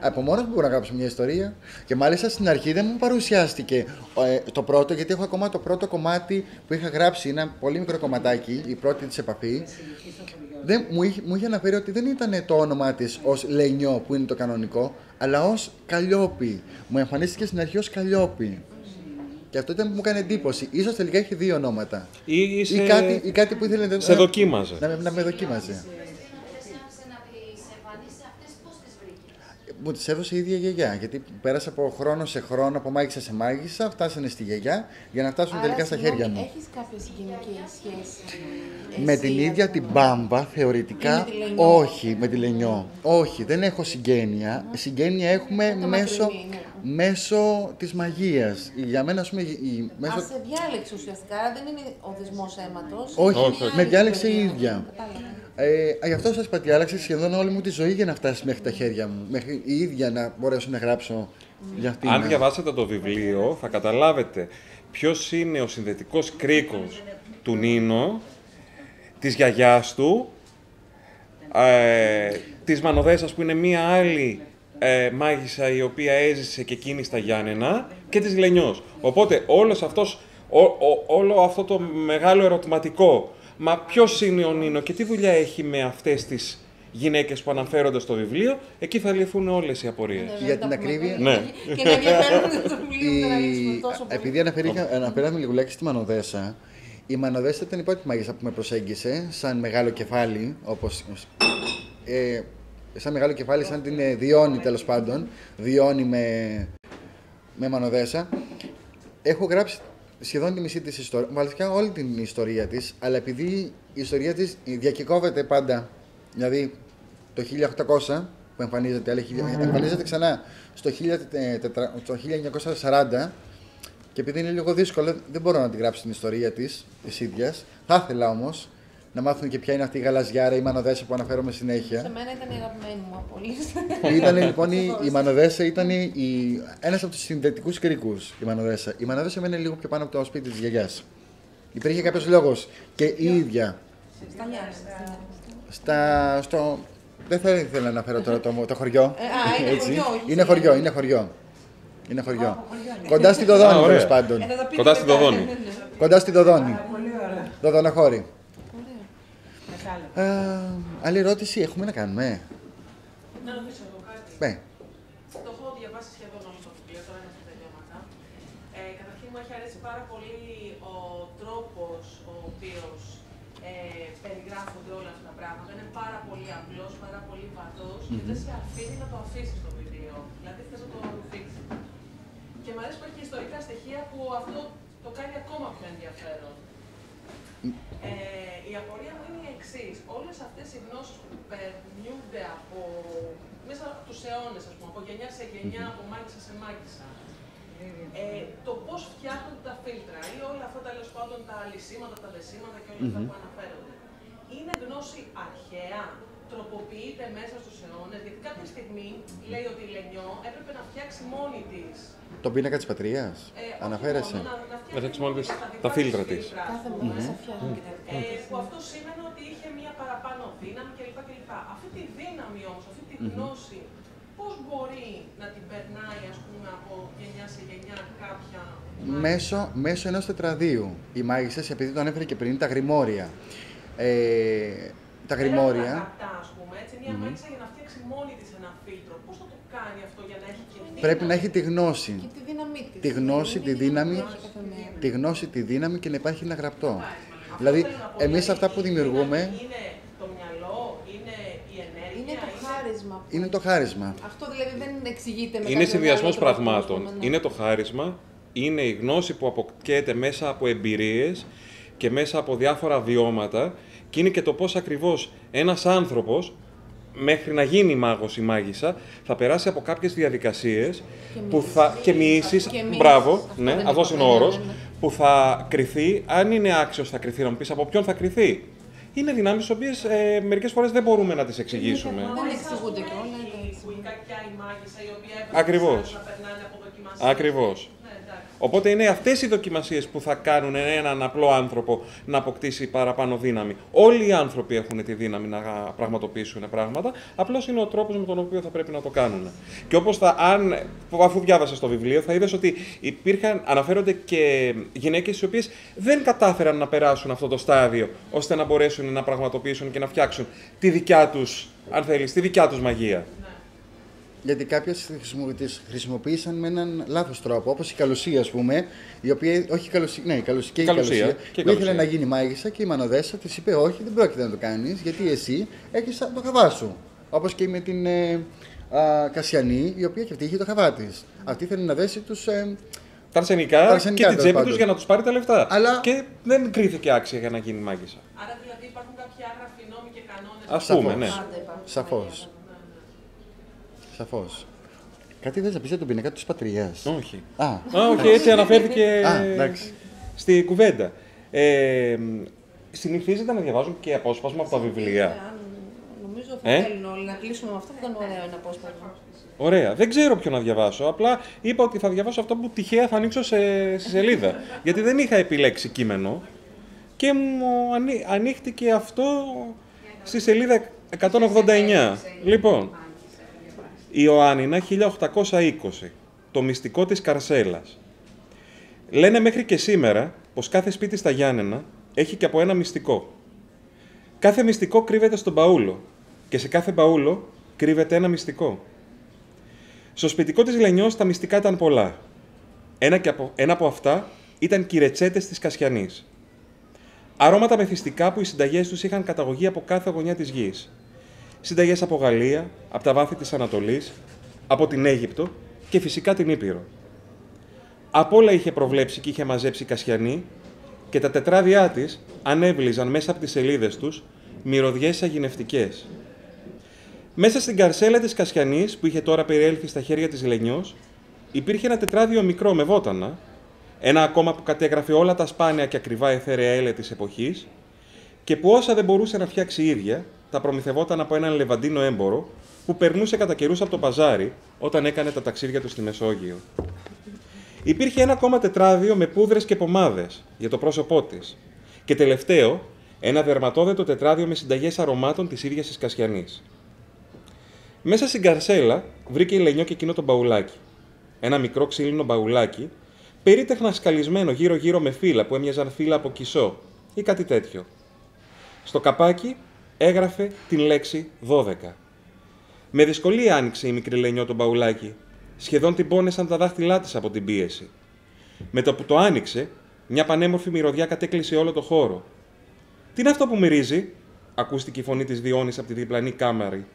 Από μόνος μου μπορώ να γράψω μια ιστορία. Και μάλιστα στην αρχή δεν μου παρουσιάστηκε ε, το πρώτο, γιατί έχω ακόμα το πρώτο κομμάτι που είχα γράψει, ένα πολύ μικρό κομματάκι, η πρώτη της επαφή. Δεν, μου, είχε, μου είχε αναφέρει ότι δεν ήταν το όνομά της ως Λενιό που είναι το κανονικό, αλλά ως Καλλιόπη. Μου εμφανίστηκε στην αρχή ως Καλλιόπη. Και αυτό ήταν που μου έκανε εντύπωση. σω τελικά έχει δύο ονόματα. Ή, Ή, ή σε, κάτι, ή κάτι που ήθελε να, σε δοκίμαζε. να, με- να με δοκίμαζε. Αυτές να τις εμφανίσεις αυτές πώς τις βρήκες. Μου τις έδωσε η ίδια γιαγιά. Γιατί πέρασα από χρόνο σε χρόνο, από μάγισσα σε μάγισσα, φτάσανε στη γιαγιά για να φτάσουν Άρα, τελικά στα συγγνώμη, χέρια μου. Έχεις κάποια συγγενική σχέση. Με εσύ, την ας ίδια την πούμε. μπάμπα, Ή θεωρητικά, με τη Λενιό. όχι, με τη Λενιό. Όχι, δεν έχω συγγένεια. Συγγένεια έχουμε Το μέσω, μακρινή, ναι. μέσω της μαγείας. Για μένα, ας πούμε, η, μέσω... Α, σε διάλεξε ουσιαστικά, άρα δεν είναι ο δεσμός αίματος. Όχι, είναι όχι, μια όχι. με άλλη διάλεξε η ιστορία. ίδια. Κατάλαβα. Ε, γι' αυτό σας είπα ότι άλλαξε σχεδόν όλη μου τη ζωή για να φτάσει μέχρι τα χέρια μου. Μέχρι η ίδια να μπορέσω να γράψω για αυτήν. Αν διαβάσετε το βιβλίο, θα καταλάβετε ποιος είναι ο συνδετικός κρίκος του Νίνο, της γιαγιάς του, ε, της Μανοδέσας που είναι μία άλλη ε, μάγισσα η οποία έζησε και εκείνη στα Γιάννενα και της Λενιός. Οπότε όλος αυτός, ό, ό, όλο αυτό το μεγάλο ερωτηματικό, μα ποιος είναι ο Νίνο και τι δουλειά έχει με αυτές τις γυναίκες που αναφέρονται στο βιβλίο, εκεί θα λυθούν όλες οι απορίες. Ναι, Για τα την πούμε. ακρίβεια. Ναι. Και να ενδιαφέρουν το βιβλίο να ανοίξουμε Η... τόσο πολύ. Επειδή αναφερήκα- αναφέραμε λιγουλάκι στη Μανοδέσα, η Μανοδέσα ήταν η πρώτη μάγισσα που με προσέγγισε σαν μεγάλο κεφάλι, όπως... Ε, σαν μεγάλο κεφάλι, σαν την ε, Διόνη τέλος πάντων, Διόνη με, με Μανοδέσα. Έχω γράψει σχεδόν τη μισή της ιστορία, βασικά όλη την ιστορία της, αλλά επειδή η ιστορία της διακυκόβεται πάντα, δηλαδή το 1800 που εμφανίζεται, αλλά έχει- εμφανίζεται ξανά στο, 1400 στο 1940 και επειδή είναι λίγο δύσκολο, δεν μπορώ να τη γράψω την ιστορία της, της ίδιας. Θα ήθελα όμως να μάθουν και ποια είναι αυτή η γαλαζιάρα, η μανοδέσα που αναφέρομαι Σε συνέχεια. μένα ήταν η αγαπημένη μου απολύτω. Ήταν λοιπόν η, η Μανοδέσα ήταν η, ένας από τους συνδετικούς κρίκους η Μανοδέσα. Η Μανοδέσα μένει λίγο πιο πάνω από το σπίτι της γιαγιάς. Υπήρχε κάποιος λόγος και η ίδια Στα Γιάννη. στα Γιάννη. στα, στο... Δεν θα ήθελα να αναφέρω τώρα το, το χωριό. Ε, α, είναι Έτσι. χωριό, όχι Είναι σε χωριό, Γιάννη. είναι χωριό. Είναι χωριό. Κοντά στη Δοδόνη, Α, ωραία. τέλος πάντων. Ε, θα τα πείτε Κοντά στη μετά. Δοδόνη. Ναι, ναι, ναι. Κοντά στη Δοδόνη. Πολύ ωραία. Δοδονοχώρη. Ωραία. Α, άλλη ερώτηση έχουμε να κάνουμε. Να ρωτήσω εγώ κάτι. Ναι. Το έχω διαβάσει σχεδόν όλο το βιβλίο, τώρα είναι στα τελειώματα. Ε, καταρχήν μου έχει αρέσει πάρα πολύ ο τρόπος ο οποίος ε, περιγράφονται όλα αυτά τα πράγματα. Είναι πάρα πολύ απλός, πάρα πολύ βατός και δεν σε αφήνει να το αφήσεις το βιβλίο. Δηλαδή θες να το ρουφήξεις. Και μου αρέσει που έχει και ιστορικά στοιχεία που αυτό το κάνει ακόμα πιο ενδιαφέρον. Ε, η απορία μου είναι η εξής. Όλες αυτές οι γνώσεις που περνιούνται από μέσα από τους αιώνες, ας πούμε, από γενιά σε γενιά, από μάγισσα σε μάγισσα. Ε, το πώς φτιάχνονται τα φίλτρα ή όλα αυτά τέλος πάντων τα λυσίματα, τα δεσίματα και όλα αυτά που αναφέρονται. Είναι γνώση αρχαία, τροποποιείται μέσα στους αιώνες, γιατί κάποια στιγμή λέει ότι η Λενιό έπρεπε να φτιάξει μόνη της. Το πίνακα της πατρίας; Ε, όχι Αναφέρεσαι; μόνο, να, να φτιάξει Να φτιάξει μόνη της δικά τα της φίλτρα της. Κάθε ας μέρα πούμε. θα φτιάχνω και τέτοια. Ε, που αυτό σήμαινε ότι είχε μια παραπάνω δύναμη κλπ. κλπ. Αυτή τη δύναμη όμως, αυτή τη γνώση, πώς μπορεί να την περνάει, ας πούμε, από γενιά σε γενιά κάποια Μέσω, μέσω ενός τετραδίου. Οι μάγισσες, επειδή το ανέφερε και πριν, τα γρημόρια. Ε, τα γρημόρια. Πέρα από τα γραπτά, ας πούμε, έτσι, μια μάγισσα για να φτιάξει μόνη της ένα φίλτρο. Πώς θα το κάνει αυτό για να έχει και δύναμη. Πρέπει να έχει τη γνώση. Και τη δύναμή της. Τη γνώση, τη δύναμη, Έχει κάθε μέρα. τη γνώση, τη δύναμη και να υπάρχει ένα γραπτό. Δηλαδή, Αυτό θέλω να πω, εμείς δηλαδή, αυτά που η δημιουργούμε δύναμη Είναι το μυαλό, είναι η ενέργεια. Είναι το χάρισμα. που- είναι το χάρισμα. Αυτό δηλαδή δεν εξηγείται με Είναι κάποιον συνδυασμό άλλο τρόπο, ας πραγμάτων. πούμε, ναι. Είναι το χάρισμα, είναι η γνώση που αποκτιέται μέσα από εμπειρίες και μέσα από διάφορα βιώματα και είναι και το πώς ακριβώς ένας άνθρωπος μέχρι να γίνει μάγος ή μάγισσα, θα περάσει από κάποιες διαδικασίες που θα, και μοιήσεις, Και μοιήσεις. μπράβο, Αυτό ναι, δεν αυτός είπα, είναι ο ναι, όρος, ναι, ναι. που θα κρυθεί, αν είναι άξιος θα κρυθεί, να μου πεις από ποιον θα κρυθεί. Είναι δυνάμεις τις οποίες ε, μερικές φορές δεν μπορούμε να τις εξηγήσουμε. Δεν εξηγούνται Που κιόλα. η κακιά η μάγισσα η οποία έπρεπε Ακριβώς. να περνάνε από δοκιμασίες. Ακριβώς. Ναι, εντάξει. Οπότε είναι αυτές οι δοκιμασίες που θα κάνουν έναν απλό άνθρωπο να αποκτήσει παραπάνω δύναμη. Όλοι οι άνθρωποι έχουν τη δύναμη να πραγματοποιήσουν πράγματα, απλώς είναι ο τρόπος με τον οποίο θα πρέπει να το κάνουν. Και όπως θα, αν, αφού διάβασες το βιβλίο, θα είδες ότι υπήρχαν, αναφέρονται και γυναίκες οι οποίες δεν κατάφεραν να περάσουν αυτό το στάδιο, ώστε να μπορέσουν να πραγματοποιήσουν και να φτιάξουν τη δικιά τους, αν θέλεις, τη δικιά τους μαγεία. Γιατί κάποιε τις χρησιμοποίησαν με έναν λάθος τρόπο. Όπως η καλουσία, ας πούμε, η οποία. Όχι η καλουσία, ναι, η καλουσία και η Καλουσία, καλουσία. και η που ήθελε καλουσία. να γίνει μάγισσα και η Μανοδέσσα της είπε: Όχι, δεν πρόκειται να το κάνεις, γιατί εσύ έχεις το χαβά σου. Όπως και με την ε, α, Κασιανή, η οποία και αυτή είχε το χαβά της. Αυτή ήθελε να δέσει τους. Ε, Τα αρσενικά, Τα αρσενικά, και την τέλος τσέπη πάντων. τους για να τους πάρει τα λεφτά. Αλλά- Και δεν κρίθηκε άξια για να γίνει μάγισσα. Άρα δηλαδή υπάρχουν κάποιοι άγραφοι νόμοι και κανόνες. Ας Σαφώς. πούμε, ναι. Πάντα υπάρχουν. Σαφώς. Σαφώς. Κάτι δεν θα πει για τον πίνακα της πατριάς. Όχι. Α, Α, όχι, έτσι αναφέρθηκε Α, εντάξει. στη κουβέντα. Ε, συνηθίζεται να διαβάζουν και απόσπασμα από τα βιβλία. Αν Νομίζω θα Ε; θέλουν όλοι να κλείσουμε με αυτό που ήταν ωραίο ένα απόσπασμα. Ωραία. Δεν ξέρω ποιο να διαβάσω. Απλά είπα ότι θα διαβάσω αυτό που τυχαία θα ανοίξω σε, στη σελίδα. Γιατί δεν είχα επιλέξει κείμενο και μου ανοί- ανοίχτηκε αυτό στη σελίδα 189. Λοιπόν, Ιωάννινα 1820. Το μυστικό της Καρσέλας. Λένε μέχρι και σήμερα πως κάθε σπίτι στα Γιάννενα έχει και από ένα μυστικό. Κάθε μυστικό κρύβεται στον παούλο και σε κάθε παούλο κρύβεται ένα μυστικό. Στο σπιτικό της Λενιός τα μυστικά ήταν πολλά. Ένα, και από, ένα από αυτά ήταν και οι ρετσέτες της Κασιανής. Αρώματα μεθυστικά που οι συνταγές τους είχαν καταγωγή από κάθε γωνιά της γης. Συνταγές από Γαλλία, από τα βάθη της Ανατολής, από την Αίγυπτο και φυσικά την Ήπειρο. Απ' όλα είχε προβλέψει και είχε μαζέψει η Κασιανή και τα τετράδια της ανέβλυζαν μέσα από τις σελίδες τους μυρωδιές αγινευτικές. Μέσα στην καρσέλα της Κασιανής, που είχε τώρα περιέλθει στα χέρια της Λενιός, υπήρχε ένα τετράδιο μικρό με βότανα, ένα ακόμα που κατέγραφε όλα τα σπάνια και ακριβά εθέρεα έλαια της εποχής και που όσα δεν μπορούσε να φτιάξει η ίδια, τα προμηθευόταν από έναν λεβαντίνο έμπορο που περνούσε κατά καιρούς από το παζάρι όταν έκανε τα ταξίδια του στη Μεσόγειο. Υπήρχε ένα ακόμα τετράδιο με πούδρες και πομάδες για το πρόσωπό της. Και τελευταίο, ένα δερματόδετο τετράδιο με συνταγές αρωμάτων της ίδιας της Κασιανής. Μέσα στην καρσέλα βρήκε η Λενιό και εκείνο το μπαουλάκι. Ένα μικρό ξύλινο μπαουλάκι, περίτεχνα σκαλισμένο γύρω-γύρω με φύλλα που έμοιαζαν φύλλα από κισό ή κάτι τέτοιο. Στο καπάκι έγραφε την λέξη 12. Με δυσκολία άνοιξε η μικρή Λενιό το μπαουλάκι. Σχεδόν την πόνεσαν τα δάχτυλά της από την πίεση. Με το που το άνοιξε, μια πανέμορφη μυρωδιά κατέκλυσε όλο το χώρο. Τι είναι αυτό που μυρίζει, ακούστηκε η φωνή της Διόνης από τη διπλανή κάμαρη.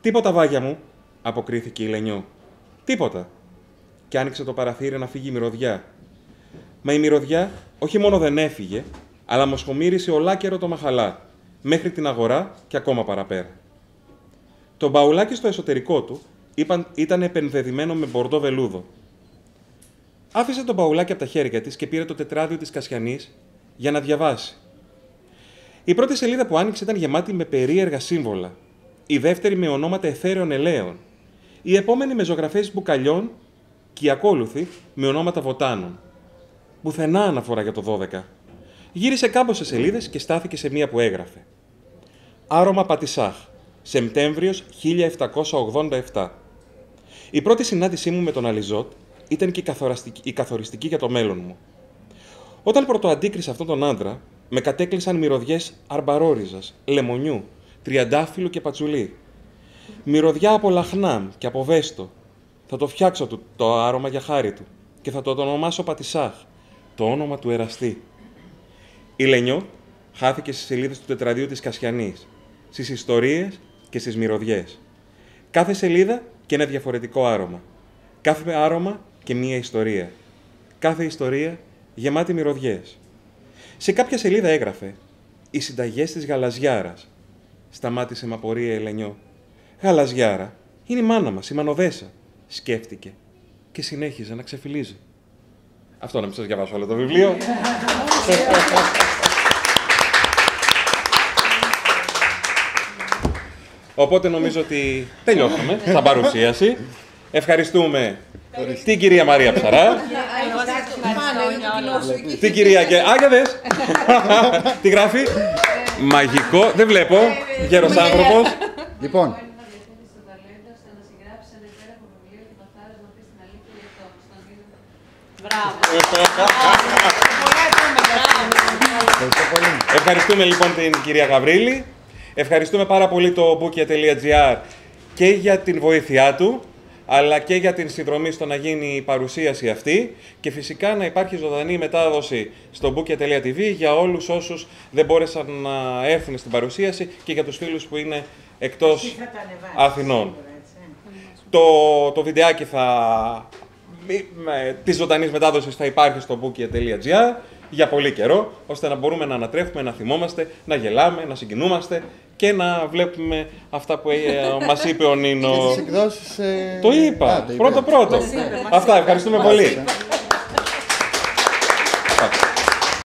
Τίποτα, βάγια μου, αποκρίθηκε η Λενιό. Τίποτα. Και άνοιξε το παραθύρι να φύγει η μυρωδιά. Μα η μυρωδιά όχι μόνο δεν έφυγε, αλλά μοσχομύρισε ολάκερο το μαχαλά, μέχρι την αγορά και ακόμα παραπέρα. Το μπαουλάκι στο εσωτερικό του είπαν- ήταν επενδεδημένο με μπορντό βελούδο. Άφησε το μπαουλάκι από τα χέρια της και πήρε το τετράδιο της Κασιανής για να διαβάσει. Η πρώτη σελίδα που άνοιξε ήταν γεμάτη με περίεργα σύμβολα. Η δεύτερη με ονόματα εθέρεων ελαίων. Η επόμενη με ζωγραφές μπουκαλιών και η ακόλουθη με ονόματα βοτάνων. Πουθενά αναφορά για το 12. Γύρισε κάμποσες σελίδες και στάθηκε σε μία που έγραφε. Άρωμα Πατισάχ, Σεπτέμβριος 1787. Η πρώτη συνάντησή μου με τον Αλιζότ ήταν και η καθοριστική, η καθοριστική για το μέλλον μου. Όταν πρωτοαντίκρισα αυτόν τον άντρα, με κατέκλυσαν μυρωδιές αρμπαρόριζας, λεμονιού, τριαντάφυλλου και πατσουλί. Μυρωδιά από λαχνάμ και από βέστο. Θα το φτιάξω του, το άρωμα για χάρη του και θα το ονομάσω Πατισάχ, το όνομα του εραστή. Η Λενιό χάθηκε στις σελίδες του τετραδίου της Κασιανής, στις ιστορίες και στις μυρωδιές. Κάθε σελίδα και ένα διαφορετικό άρωμα. Κάθε άρωμα και μία ιστορία. Κάθε ιστορία γεμάτη μυρωδιές. Σε κάποια σελίδα έγραφε «Οι συνταγές της γαλαζιάρας». Σταμάτησε με απορία η Ελενιό. «Γαλαζιάρα, είναι η μάνα μας, η Μανοδέσα», σκέφτηκε και συνέχιζε να ξεφυλίζει. Αυτό να μην σας διαβάσω όλο το βιβλίο. Οπότε νομίζω ότι τελειώσαμε σαν παρουσίαση. Ευχαριστούμε την κυρία Μαρία Ψαρά, την κυρία Γκέ... Α, για δες. Τι γράφει. Μαγικό. Δεν βλέπω. Γέρος άνθρωπος. Λοιπόν, στο ταλέντο ώστε να συγγράψει ένα υπέροχο βιβλίο και το θάρρος να πει την αλήθεια για αυτό. Στον δίνω. Μπράβο. ευχαριστώ πολύ. Ευχαριστούμε λοιπόν την κυρία Γαβρίλη. Ευχαριστούμε πάρα πολύ το bookia.gr και για την βοήθειά του, αλλά και για την συνδρομή στο να γίνει η παρουσίαση αυτή και φυσικά να υπάρχει ζωντανή μετάδοση στο bookia.tv για όλους όσους δεν μπόρεσαν να έρθουν στην παρουσίαση και για τους φίλους που είναι εκτός Εσύ θα τα ανεβάσεις, Αθηνών. σίγουρα, έτσι. Το, το βιντεάκι θα, μη- με, της ζωντανής μετάδοσης θα υπάρχει στο bookia.gr για πολύ καιρό, ώστε να μπορούμε να ανατρέφουμε, να θυμόμαστε, να γελάμε, να συγκινούμαστε και να βλέπουμε αυτά που ε, μας είπε ο Και τις Νίνος. εκδόσεις... ε, Το είπα, α, το πρώτο πρώτο. Ναι. Αυτά, ευχαριστούμε πολύ.